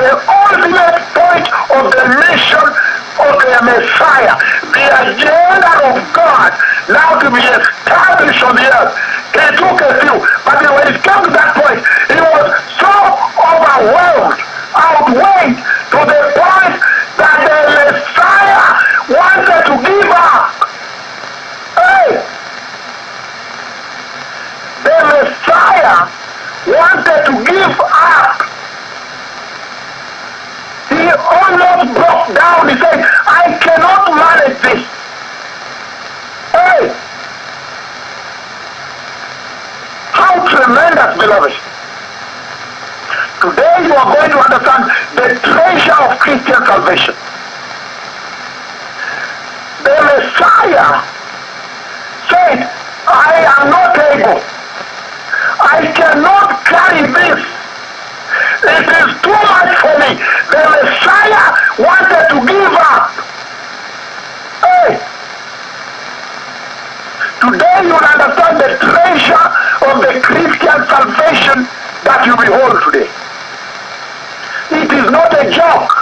the ultimate point of the mission of the Messiah, the agenda of God, now to be established on the earth. He took a few, but when it came to that point, he was so overwhelmed, outweighed to the point that the Messiah wanted to give up. Hey! The Messiah wanted to give up. He almost broke down. He said, I cannot manage this. Hey! How tremendous, beloved. Today you are going to understand the treasure of Christian salvation. The Messiah said, I am not able. I cannot carry this. It is too much for me. The Messiah wanted to give up. Hey! Today you will understand the treasure of the Christian salvation that you behold today. It is not a joke.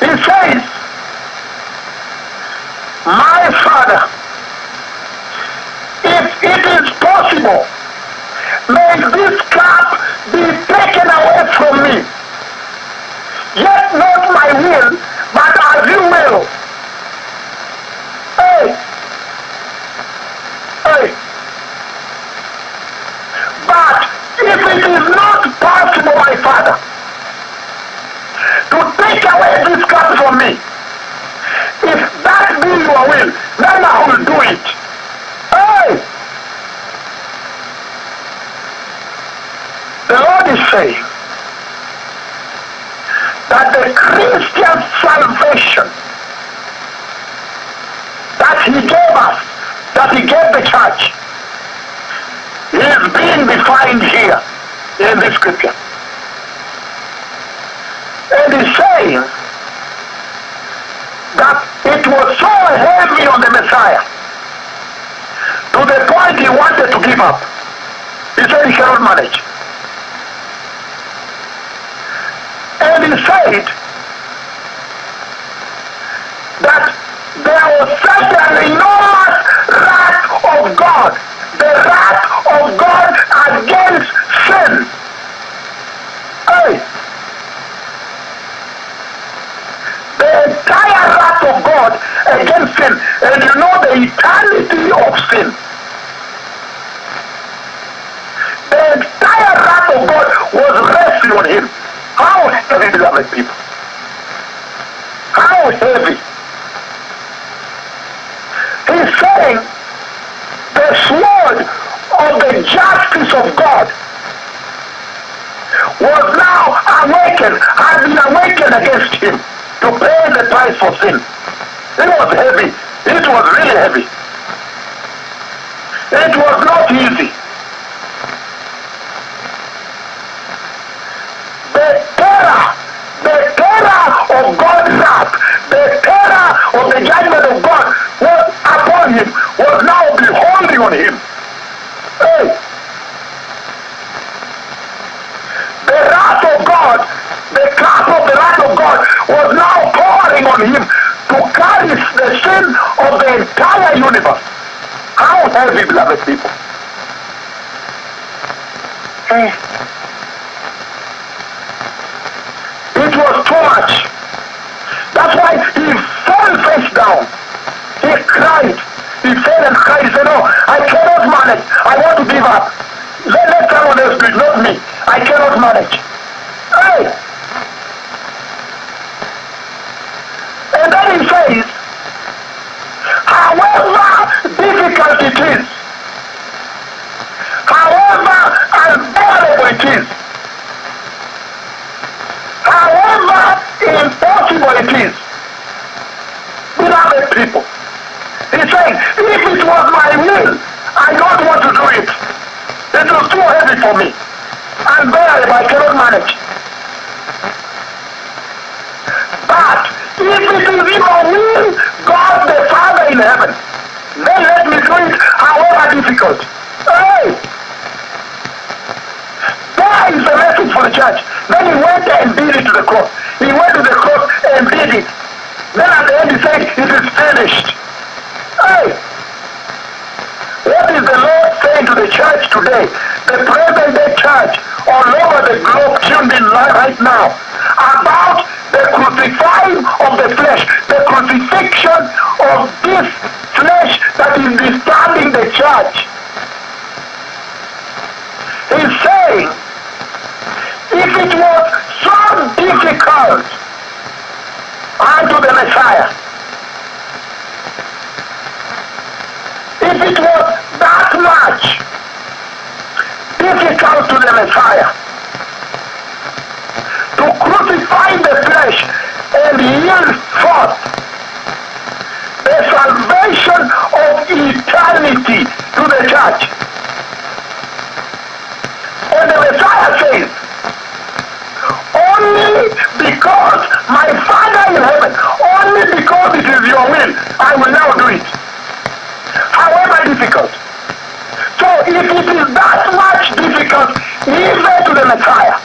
He says, My Father, if it is possible, may this cup be taken away from me. Yet not my will, but as you will. Hey! Hey! But if it is not possible, my Father, to take away this cup from me, if that be your will, then I will do it. Hey! The Lord is saying that the Christian salvation that He gave us, that He gave the church, is being defined here in this scripture. And he's saying that it was so heavy on the Messiah to the point he wanted to give up. He said he cannot manage. And he said that there was such an enormous wrath of God, the wrath of God against sin. Hey, the entire wrath of God against sin, and you know the eternity of sin. The entire wrath of God was resting on him. How heavy, beloved people? How heavy? He's saying the sword of the justice of God was now awakened, had been awakened against him to pay the price for sin. It was heavy. It was really heavy. It was not easy. The judgment of God was upon him, was now beholding on him. Hey! The wrath of God, the cup of the wrath of God was now pouring on him to carry the sin of the entire universe. How heavy, beloved people. Eh, It was too much. That's why he fell face down. He cried. He fell and cried. He said, no, I cannot manage. I want to give up. Let, let someone else do it, not me. I cannot manage. Hey! And then he says, however difficult it is, however unbearable it is, however impossible it is, beloved people, he's saying, if it was my will, I don't want to do it. It was too heavy for me. Unbearable, I cannot manage. But if it is your will, God the Father in heaven, then let me do it however difficult. Hey! There is the message for the church. Then he went and did it to the cross. He went to the cross and did it. Then at the end he said, it is finished. Hey! What is the Lord saying to the church today? The present day church all over the globe tuned in right now about the crucifying of the flesh, the crucifixion of this flesh that is disturbing the church. He's saying, if it was so difficult unto the Messiah, if it was that much difficult to the Messiah to crucify the flesh and yield forth the salvation of eternity to the church. And the Messiah says, only because my Father in heaven, only because it is your will, I will now do it. However difficult. So if it is that much difficult, even to the Messiah.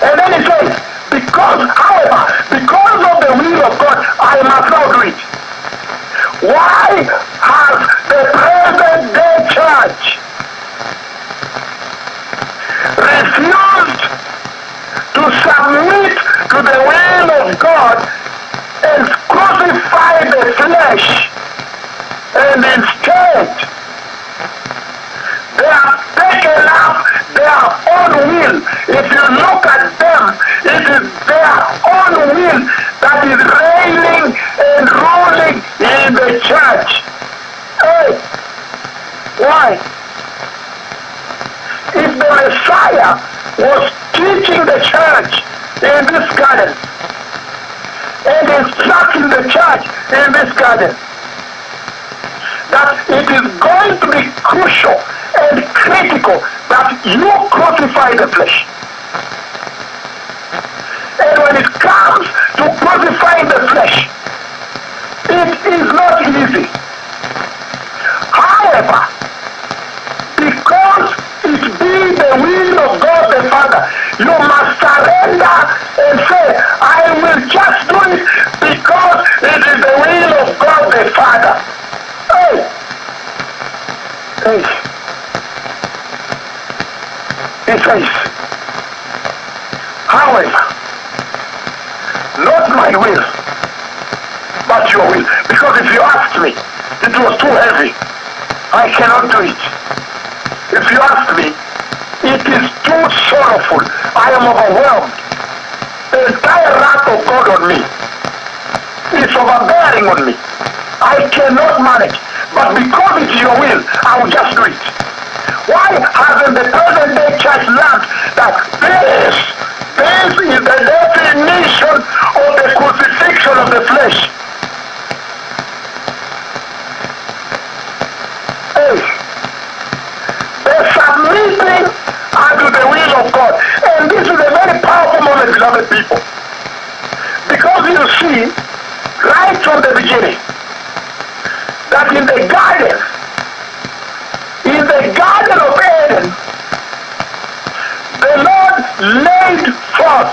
And then he says, because, however, because of the will of God, I must now do it. Why has the present day church refused to submit to the will of God and crucify the flesh and instead they have taken up their own will. If you look at them, it is their own will that is reigning and ruling in the church. Hey, why? If the Messiah was teaching the church in this garden. And instructing the church in this garden that it is going to be crucial and critical that you crucify the flesh. And when it comes to crucifying the flesh, it is not easy. However, must surrender and say, I will just do it because it is the will of God the Father. Hey! Hey! He says, however, not my will, but your will. Because if you asked me, it was too heavy. I cannot do it. If you ask me, it is too sorrowful. I am overwhelmed. The entire wrath of God on me is overbearing on me. I cannot manage. But because it's your will, I will just do it. Why hasn't the present day church learned that this, this is the definition of the crucifixion of the flesh? Hey, the submitting unto the will of God. And this is a very powerful moment, beloved people. Because you see, right from the beginning, that in the garden, in the garden of Eden, the Lord laid forth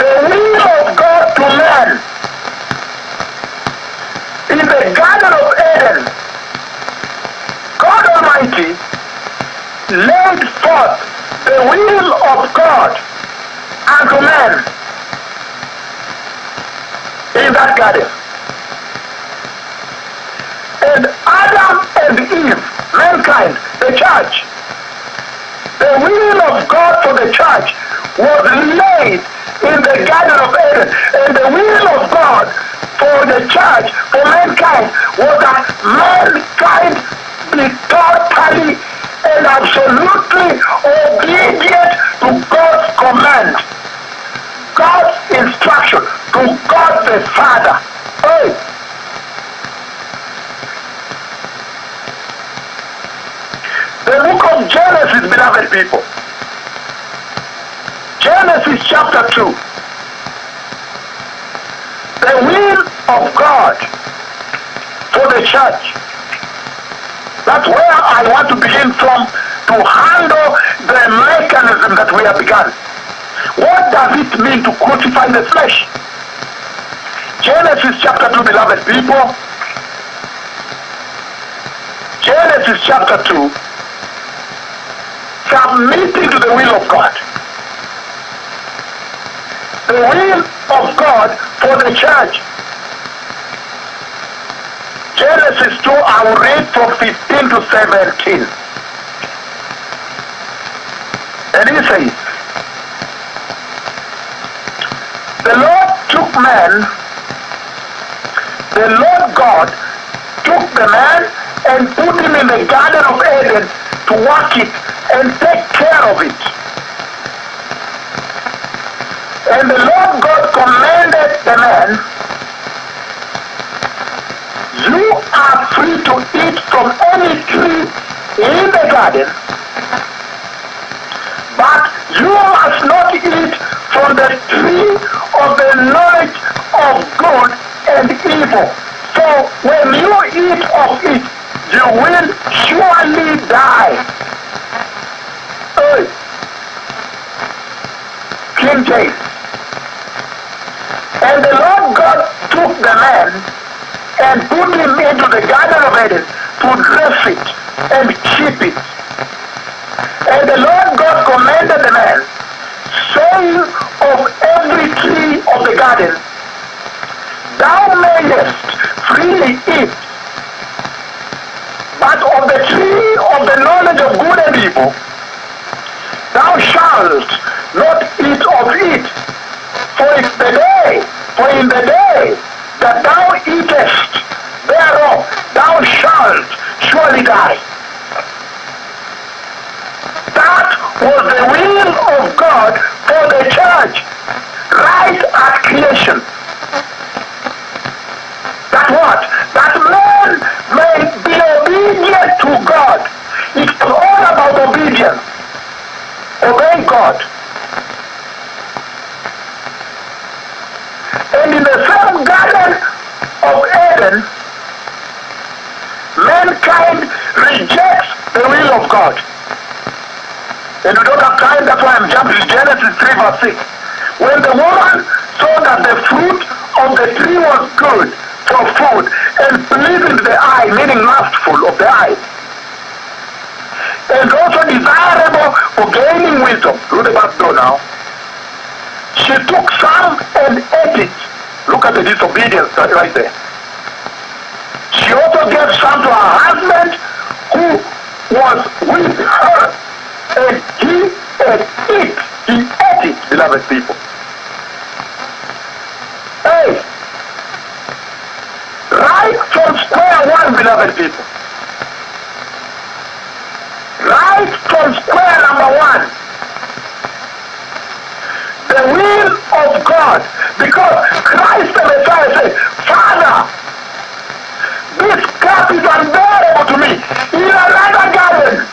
the will of God to man. In the garden of Eden, God Almighty laid forth the will of God unto man in that garden. And Adam and Eve, mankind, the church, the will of God for the church was laid in the Garden of Eden. And the will of God for the church, for mankind, was that mankind be totally and absolutely obedient to God's command, God's instruction, to God the Father. Hey. The book of Genesis, beloved people. Genesis chapter 2. The will of God for the church. That's where I want to begin from to handle the mechanism that we have begun. What does it mean to crucify the flesh? Genesis chapter 2, beloved people. Genesis chapter 2 submitting to the will of God. The will of God for the church. Genesis 2, I will read from 15 to 17. And he says, The Lord took man, the Lord God took the man and put him in the Garden of Eden to work it and take care of it. And the Lord God commanded the man, You are free to eat from any tree in the garden, but you must not eat from the tree of the knowledge of good and evil. So when you eat of it, you will surely die. Hey. King James. And the Lord God took the man and put him into the Garden of Eden to dress it and keep it. And the Lord God commanded the man, saying of every tree of the garden, Thou mayest freely eat, but of the tree of the knowledge of good and evil, thou shalt not eat of it, for it's the day, for in the day that thou eatest shalt surely die. That was the will of God for the church right at creation. That what? That man may be obedient to God. It's all about obedience. Obey God. And in the same garden of Eden, mankind rejects the will of God. And we don't have time, that's why I'm jumping Genesis 3 verse 6. When the woman saw that the fruit of the tree was good for food and pleasing the eye, meaning lustful of the eye, and also desirable for gaining wisdom. Look at that door now. She took some and ate it. Look at the disobedience right there. She also gave some to her husband who was with her. And he ate it. He ate it, beloved people. Hey! Right from square one, beloved people. Right from square number one. The will of God. Because Christ the Messiah said, Father, this cup is unbearable to me. In another garden.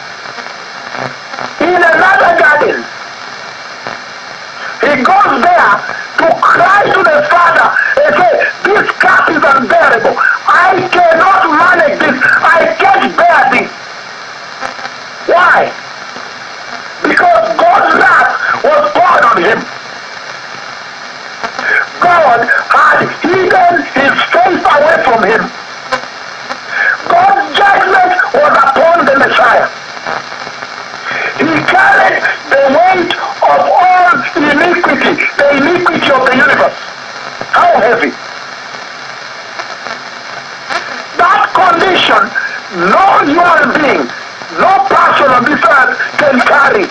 In another garden. He goes there to cry to the Father and say, this cup is unbearable. I cannot manage this. I can't bear this. Why? Because God's wrath was poured on him. God had hidden his face away from him. God's judgment was upon the Messiah. He carried the weight of all iniquity, the iniquity of the universe. How heavy? That condition, no human being, no person on this earth can carry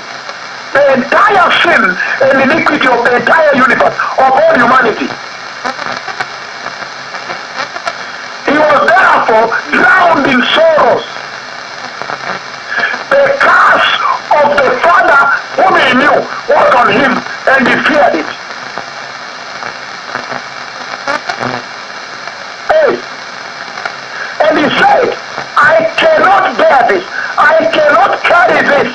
the entire sin and iniquity of the entire universe, of all humanity. Was therefore drowned in sorrows. The curse of the Father whom he knew was on him and he feared it. Hey. And he said, I cannot bear this. I cannot carry this.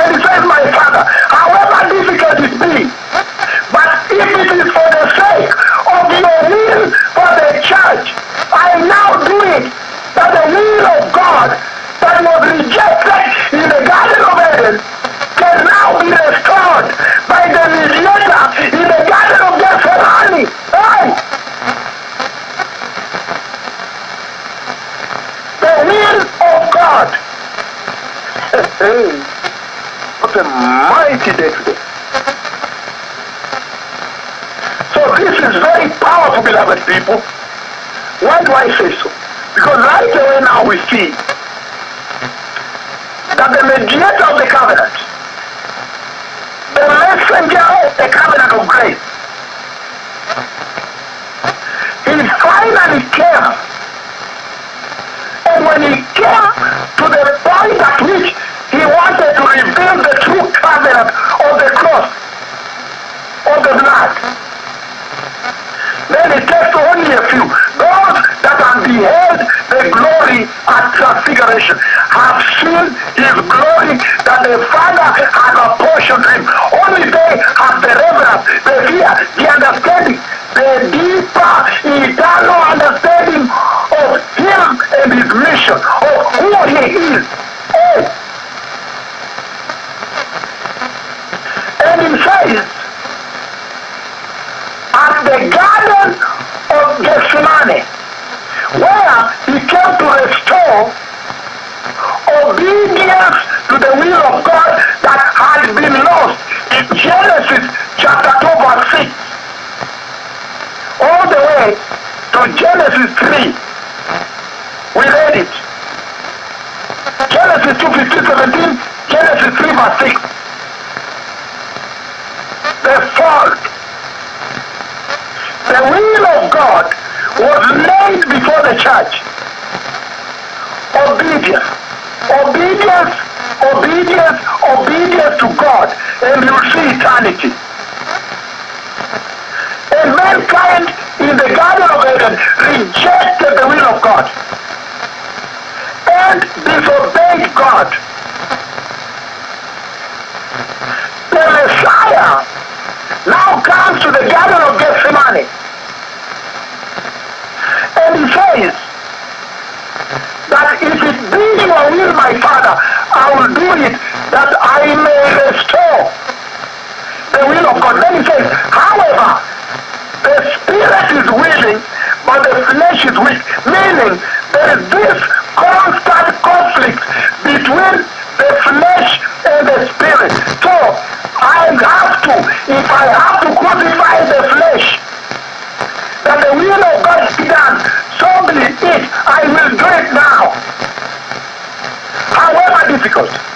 And he says, my father, however difficult it be, what a mighty day today. So this is very powerful, beloved people. Why do I say so? Because right away now we see that the mediator of the covenant, the messenger of the covenant of grace, the glory at transfiguration have seen his glory that the Father has apportioned him. Only they have the reverence, the fear, the understanding, the deeper, eternal understanding of him and his mission, of who he is. Oh. And he says, at the Garden of Gethsemane, where he came to restore obedience to the will of God that had been lost. In Genesis chapter 2 verse 6 all the way to Genesis 3 we read it. Genesis 2 15 17 Genesis 3 verse 6 the fault the will of God was laid before the church. Obedience, obedience, obedience, obedience to God, and you'll see eternity. And mankind in the Garden of Eden rejected the will of God and disobeyed God. The Messiah now comes to the Garden of and says that if it be your will, my Father, I will do it that I may restore the will of God. Then he says, however, the spirit is willing, but the flesh is weak. Meaning, there is this constant conflict between the flesh and the spirit. So, I have to, if I have to crucify the flesh, that the will However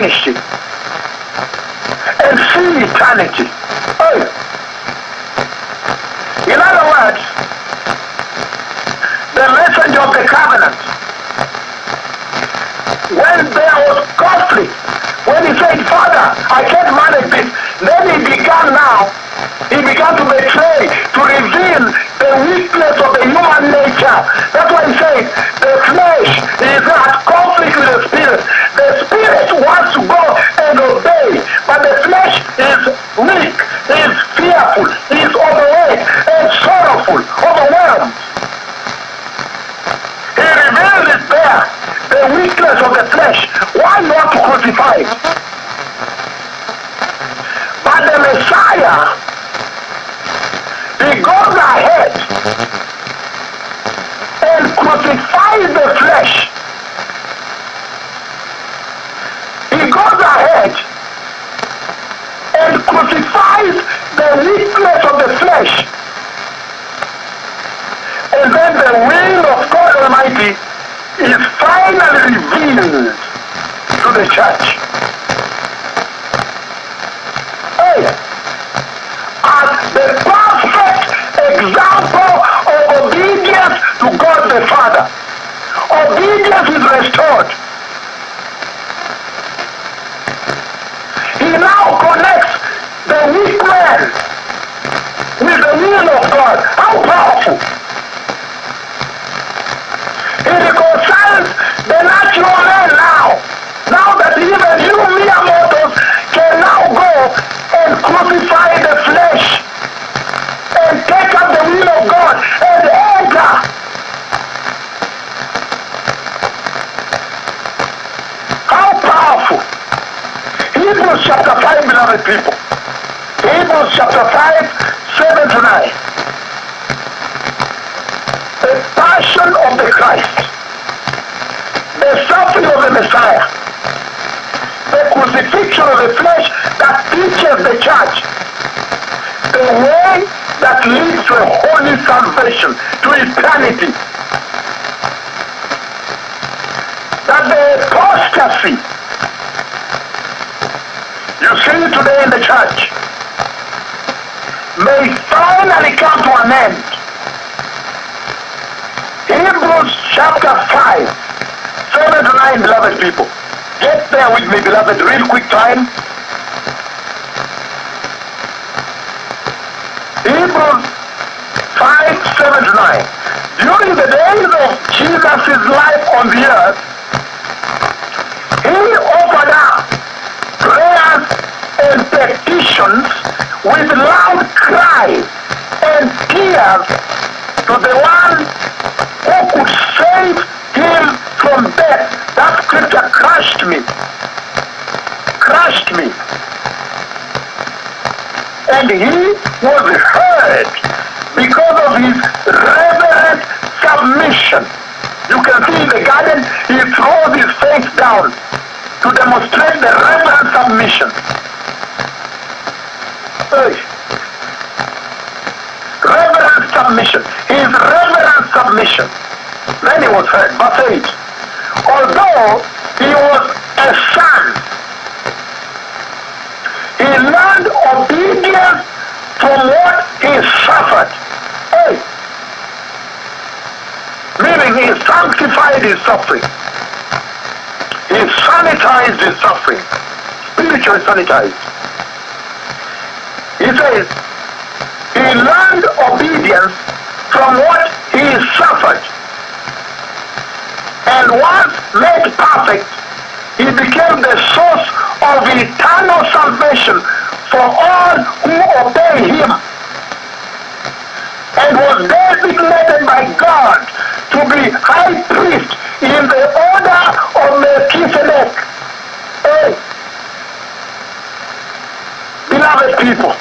finished it. And see eternity. 5, people. Hebrews chapter 5, 7 to 9 the passion of the Christ, the suffering of the Messiah, the crucifixion of the flesh that teaches the church, the way that leads to a holy salvation, to eternity. That the apostasy you in the church may finally come to an end. Hebrews chapter 5, 7 to 9, beloved people. Get there with me, beloved, real quick time. Hebrews 5, 7 to 9. During the days of Jesus' life on the earth, he offered up prayers and petitions with loud cries and tears to the one who could save him from death. That scripture crushed me. Crushed me. And he was heard because of his reverent submission. You can see in the garden, he throws his face down to demonstrate the reverent submission. 8. Although he was a son, he learned obedience from what he suffered. Hey. Meaning he sanctified his suffering. He sanitized his suffering. Spiritually sanitized. He says, he learned obedience from what he suffered. And once made perfect, he became the source of eternal salvation for all who obey him. And was designated by God to be high priest in the order of Melchizedek. Hey, beloved people,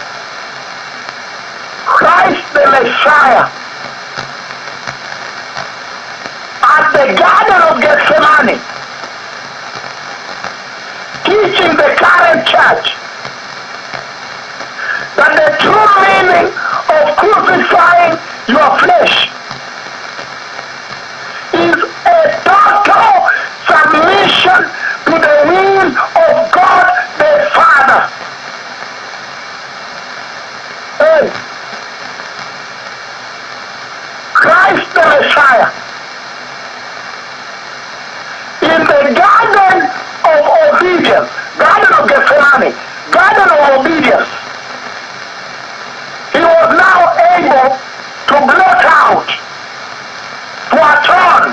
Christ the Messiah at the Garden of Gethsemane teaching the current church. That the true meaning of crucifying your flesh is a total submission to the will of God the Father. Hey, Christ the Messiah in the garden of obedience, garden of Gethsemane, garden of obedience, he was now able to blot out, to atone,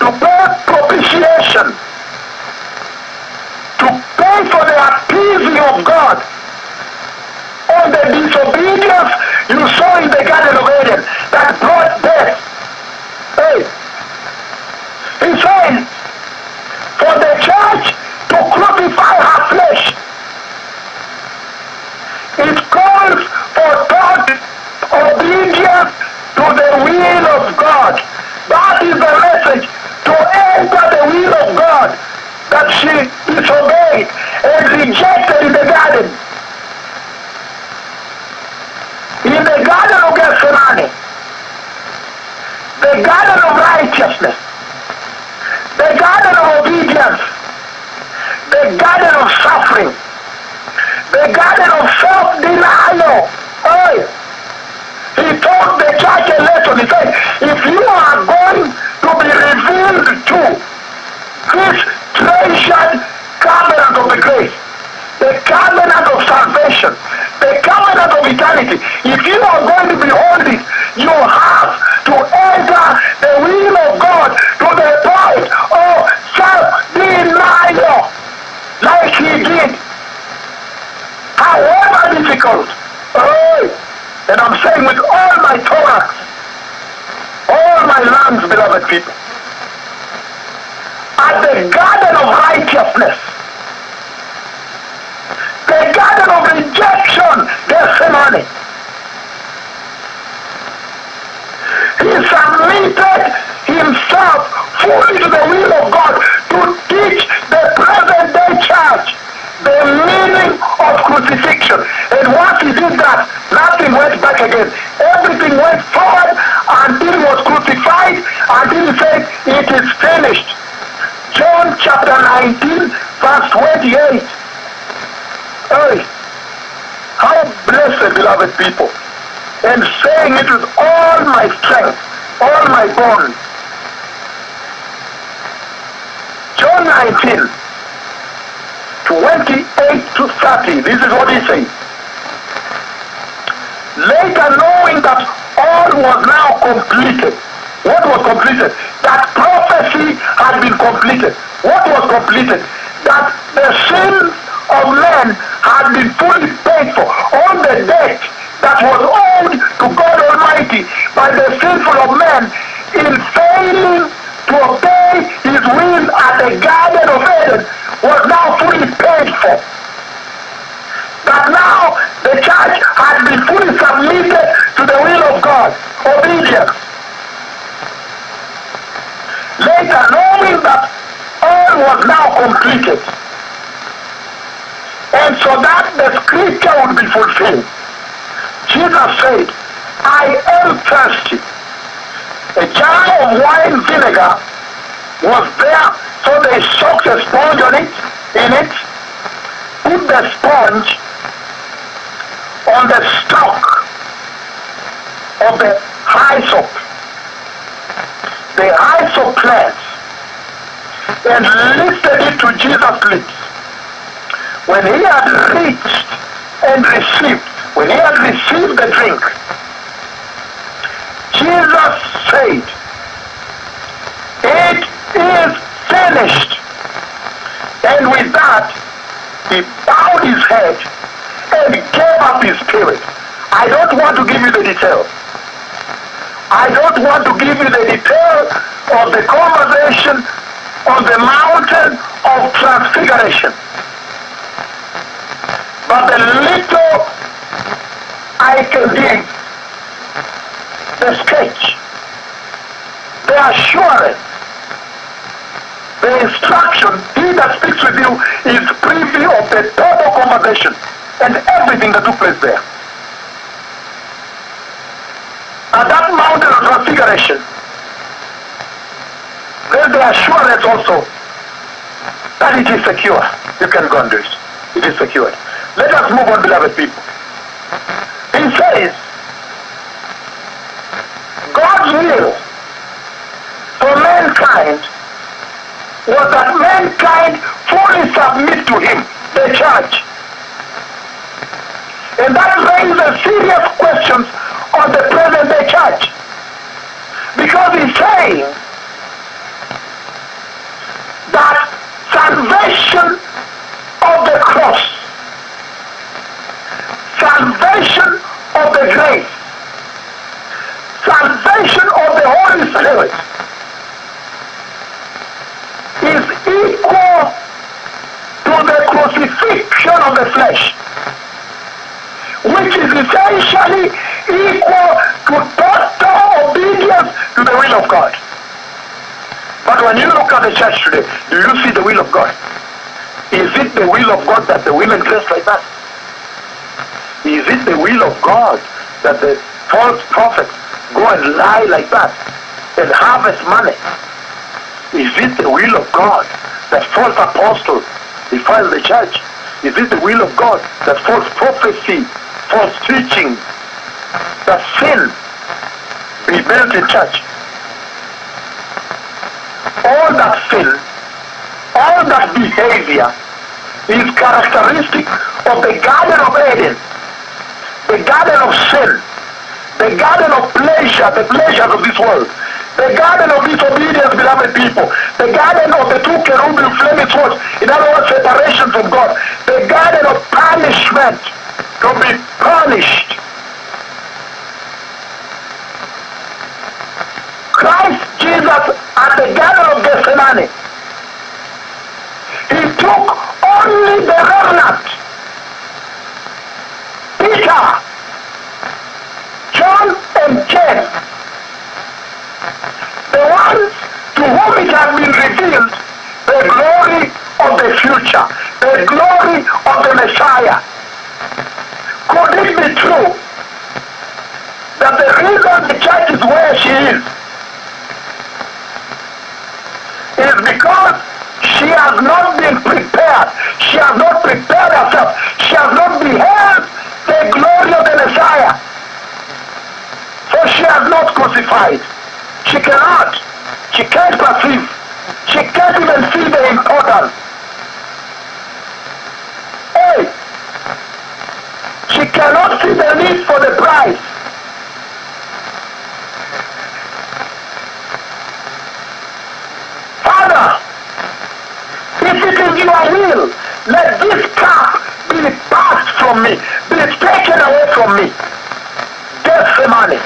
to pay propitiation, to pay for the appeasing of God on the disobedience you saw in the Garden of Eden that brought death. Hey, he says, for the church to crucify her flesh, it calls for total obedience to the will of God. That is the message to enter the will of God that she disobeyed and rejected in the garden. In the garden of Gethsemane, the garden of righteousness, the garden of obedience, the garden of suffering, the garden of self-denial. Oh, he taught the church a lesson. He said, if you are going to be revealed to this treasured covenant of the grace, the covenant of salvation, the covenant of eternity, if you are going to behold it, you have to enter the will of God to the point of self-denial, like he did. However difficult, oh, and I'm saying with all my thorax, all my lungs, beloved people, at the garden of righteousness, the garden of rejection, Gethsemane. He submitted himself fully to the will of God to teach the present day church the meaning of crucifixion. And once he did that, nothing went back again. Everything went forward until he was crucified, until he said, it is finished. John chapter 19, verse 28. Hey, how blessed, beloved people. And saying it with all my strength, all my bones. John 19, 28 to 30. This is what he says. Later, knowing that all was now completed. What was completed? That prophecy had been completed. What was completed? That the sins of men had been fully paid for. All the debt that was owed to God Almighty by the sinful of men in failing to obey his will at the Garden of Eden was now fully paid for. That now the church had been fully submitted to the will of God, obedience. Later, knowing that all was now completed, and so that the scripture would be fulfilled, Jesus said, I am thirsty. A jar of wine vinegar was there, so they soaked a sponge on it, in it, put the sponge on the stalk of the hyssop, the hyssop plants, and lifted it to Jesus' lips. When he had reached and received, when he had received the drink, Jesus said, It is finished. And with that, he bowed his head and gave up his spirit. I don't want to give you the details. I don't want to give you the details of the conversation on the mountain of transfiguration. But the little I can give, the sketch, the assurance, the instruction, he that speaks with you is privy of the total conversation and everything that took place there. At that mountain of transfiguration, there's the assurance also that it is secure. You can go and do it. It is secured. Let us move on, beloved people. He says, God's will for mankind was that mankind fully submit to him, the church. And that raises serious questions on the present day church. Because he's saying that salvation of the cross, salvation of the grace, salvation of the Holy Spirit is equal to the crucifixion of the flesh, which is essentially equal to total obedience to the will of God. But when you look at the church today, do you see the will of God? Is it the will of God that the women dress like that? Is it the will of God that the false prophets go and lie like that and harvest money? Is it the will of God that false apostles defile the church? Is it the will of God that false prophecy, false teaching, that sin. Be built in church? All that sin, all that behavior is characteristic of the Garden of Eden, the garden of sin, the garden of pleasure, the pleasures of this world, the garden of disobedience, beloved people, the garden of the two cherubim flaming swords, in other words, separation from God, the garden of punishment, to be punished. Christ Jesus at the garden of Gethsemane, he took only the remnant. Peter, John, and James, the ones to whom it has been revealed the glory of the future, the glory of the Messiah. Could it be true that the reason the church is where she is is because she has not been prepared. She has not prepared herself. She has not beheld the glory of the Messiah. So she has not crucified. She cannot. She can't perceive. She can't even see the importance. Hey! She cannot see the need for the price. Father, if it is your will, let this cup be passed from me, be taken away from me. Gethsemane.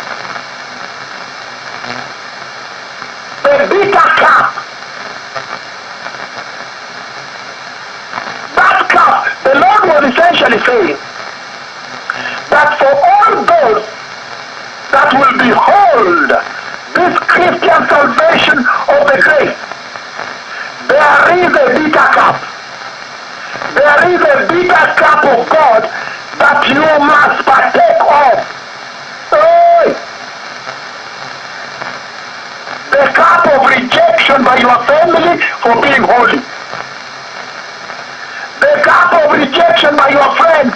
The bitter cup. That cup, the Lord was essentially saying that for all those that will behold this Christian salvation of the grace, there is a bitter cup. There is a bitter cup of God that you must partake of. Hey! The cup of rejection by your family for being holy. The cup of rejection by your friends.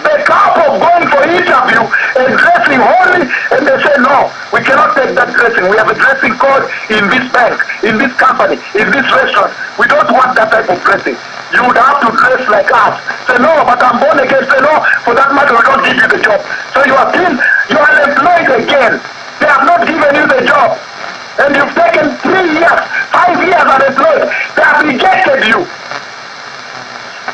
The cup of going for interview and holy and they say no, we cannot take that dressing. We have a dressing code in this bank, in this company, in this restaurant. We don't want that type of dressing. You would have to dress like us. Say, no, but I'm born again. Say, no, for that matter, we don't give you the job. So you are still, you are employed again. They have not given you the job. And you've taken three years, five years unemployed. They have rejected you.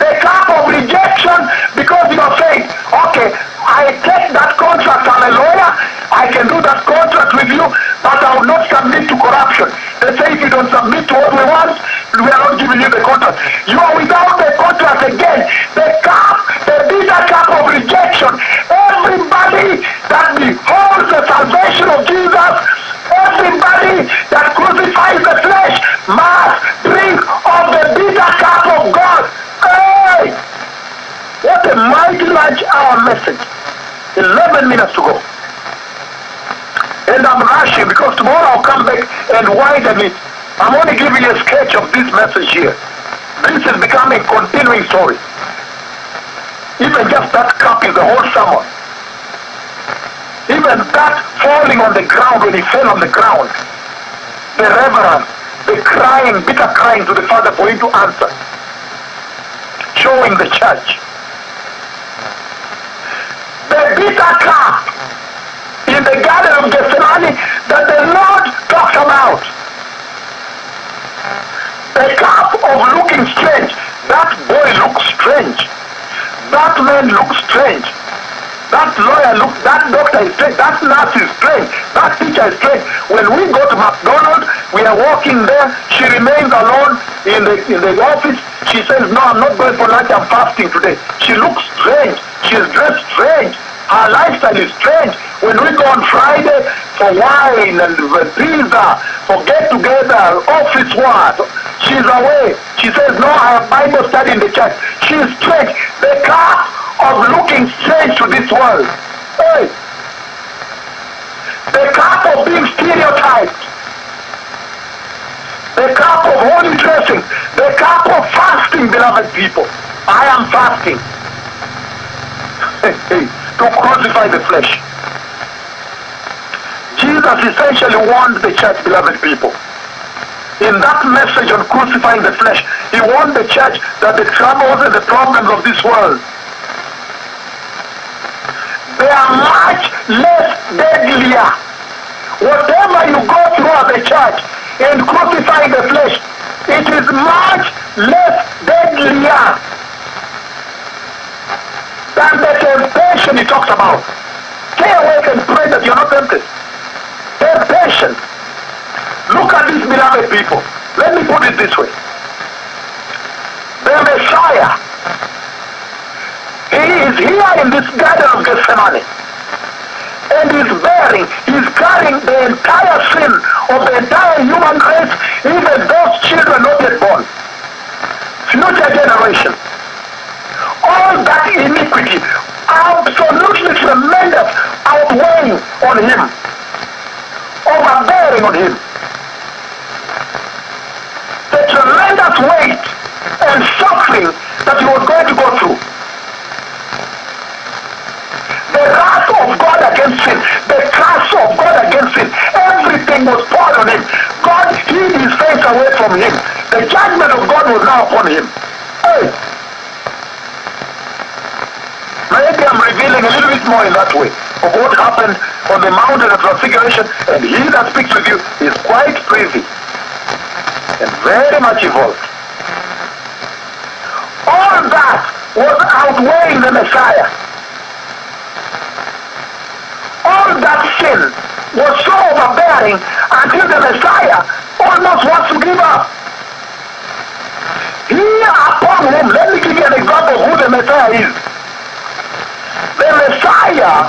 The cup of rejection because you are saying, okay, I take that contract, I'm a lawyer, I can do that contract with you, but I will not submit to corruption. They say if you don't submit to what we want, we are not giving you the contract. You are without the contract again. The cup, the bitter cup of rejection. Everybody that beholds the salvation of Jesus, mighty large hour message. 11 minutes to go. And I'm rushing because tomorrow I'll come back and widen it. I'm only giving you a sketch of this message here. This is becoming a continuing story. Even just that cup is the whole sermon. Even that falling on the ground when he fell on the ground. The reverence, the crying, bitter crying to the Father for him to answer. Showing the church the bitter cup in the Garden of Gethsemane that the Lord talks about. The cup of looking strange. That boy looks strange. That man looks strange. That lawyer looks, that doctor is strange. That nurse is strange. That teacher is strange. When we go to McDonald's, we are walking there. She remains alone in the in the office. She says, no, I'm not going for lunch. I'm fasting today. She looks strange. She is dressed strange. Her lifestyle is strange. When we go on Friday for wine and pizza, for get together, office work, she's away. She says, no, I have Bible study in the church. She is strange. The cup of looking strange to this world. Hey. The cup of being stereotyped. The cup of holy dressing. The cup of fasting, beloved people. I am fasting. to crucify the flesh. Jesus essentially warned the church, beloved people. In that message on crucifying the flesh, he warned the church that the troubles and the problems of this world they are much less deadlier. Whatever you go through as a church in crucifying the flesh, it is much less deadlier than the temptation he talks about. Stay awake and pray that you're not tempted. Temptation. Look at these beloved people. Let me put it this way. The Messiah he is here in this garden of Gethsemane. And he's bearing, he's carrying the entire sin of the entire human race, even those children not yet born. Future generation. All that iniquity, absolutely tremendous outweighing on him, overbearing on him. The tremendous weight and suffering that he was going to go through the wrath of God against sin, the curse of God against sin, was poured on him. God hid his face away from him. The judgment of God was now upon him. Hey. Maybe I'm revealing a little bit more in that way of what happened on the mountain of transfiguration, and he that speaks with you is quite privy and very much evolved. All that was outweighing the Messiah all that sin was so overbearing until the Messiah almost wants to give up. Here upon whom, let me give you an example of who the Messiah is. The Messiah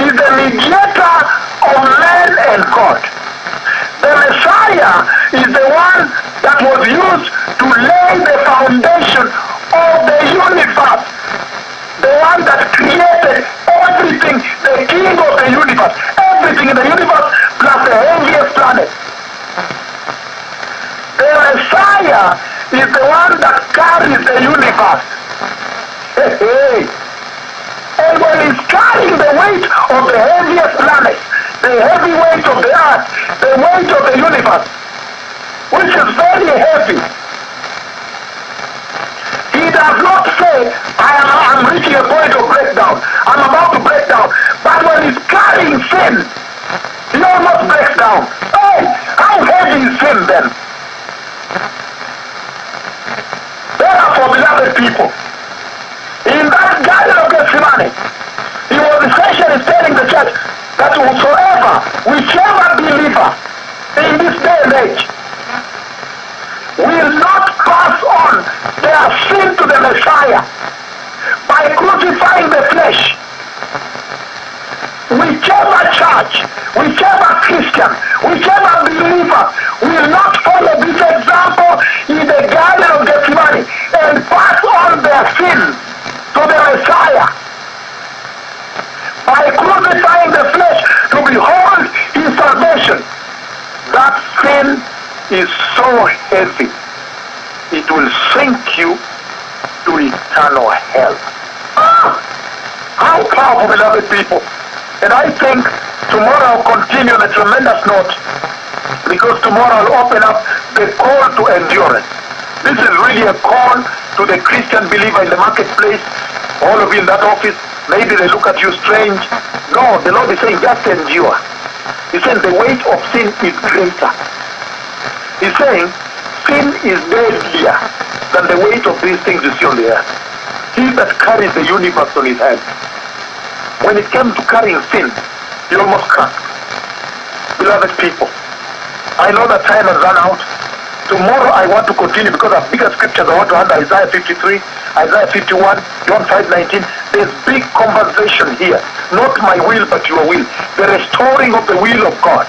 is the mediator of man and God. The Messiah is the one that was used to lay the foundation of the universe. The one that created everything, the king of the universe, everything in the universe plus the heaviest planet. The Messiah is the one that carries the universe. Hey, hey. And when he's carrying the weight of the heaviest planet, the heavy weight of the earth, the weight of the universe, which is very heavy. He does not say, I am I'm reaching a point of breakdown. I'm about to break down. But when he's carrying sin, he almost breaks down. Hey, how heavy is sin then? Therefore, beloved people, in that garden of Gethsemane, he was essentially telling the church that whosoever, whichever believer in this day and age will not pass on their sin to the Messiah by crucifying the flesh, whichever church, whichever Christian, whichever believer will not follow this example in the Garden of Gethsemane and pass on their sin to the Messiah by crucifying the flesh to behold his salvation. That sin is so heavy, it will sink you to eternal hell. Ah! How powerful, beloved people. And I think tomorrow I'll continue the tremendous note because tomorrow I'll open up the call to endurance. This is really a call to the Christian believer in the marketplace, all of you in that office. Maybe they look at you strange. No, the Lord is saying just endure. He's saying the weight of sin is greater. He's saying sin is deadlier than the weight of these things you see on the earth. He that carries the universe on his head. When it came to carrying sin, he almost cracked. Beloved people, I know that time has run out. Tomorrow I want to continue because of bigger scriptures I want to handle Isaiah 53, Isaiah 51, John 5:19. There's big conversation here. Not my will, but your will. The restoring of the will of God.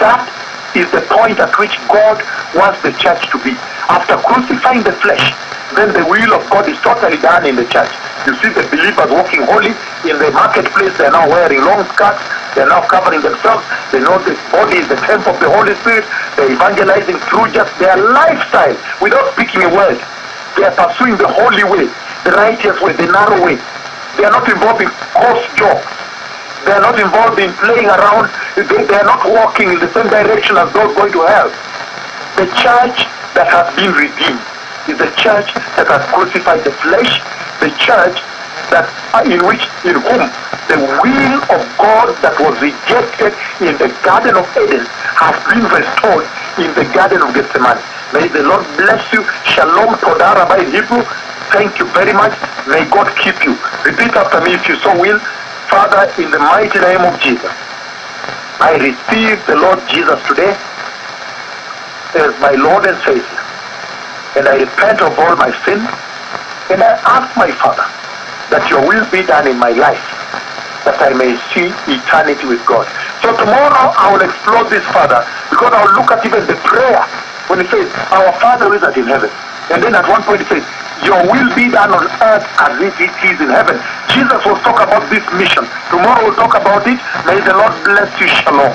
That is the point at which God wants the church to be. After crucifying the flesh, then the will of God is totally done in the church. You see the believers walking holy in the marketplace. They're now wearing long skirts. They're now covering themselves. They know the body is the temple of the Holy Spirit. They're evangelizing through just their lifestyle without speaking a word. They are pursuing the holy way, the righteous way, the narrow way. They are not involved in coarse jokes. They are not involved in playing around. They, they are not walking in the same direction as those going to hell. The church that has been redeemed is the church that has crucified the flesh, the church that uh, in which in whom the will of God that was rejected in the Garden of Eden has been restored in the Garden of Gethsemane. May the Lord bless you. Shalom Todah Rabbah in Hebrew. Thank you very much. May God keep you. Repeat after me if you so will. Father, in the mighty name of Jesus, I receive the Lord Jesus today as my Lord and Savior. And I repent of all my sin. And I ask my Father that your will be done in my life, that I may see eternity with God. So tomorrow I will explore this further because I will look at even the prayer when it says, Our Father is at in heaven. And then at one point it says, Your will be done on earth as it is in heaven. Jesus will talk about this mission. Tomorrow we'll talk about it. May the Lord bless you. Shalom.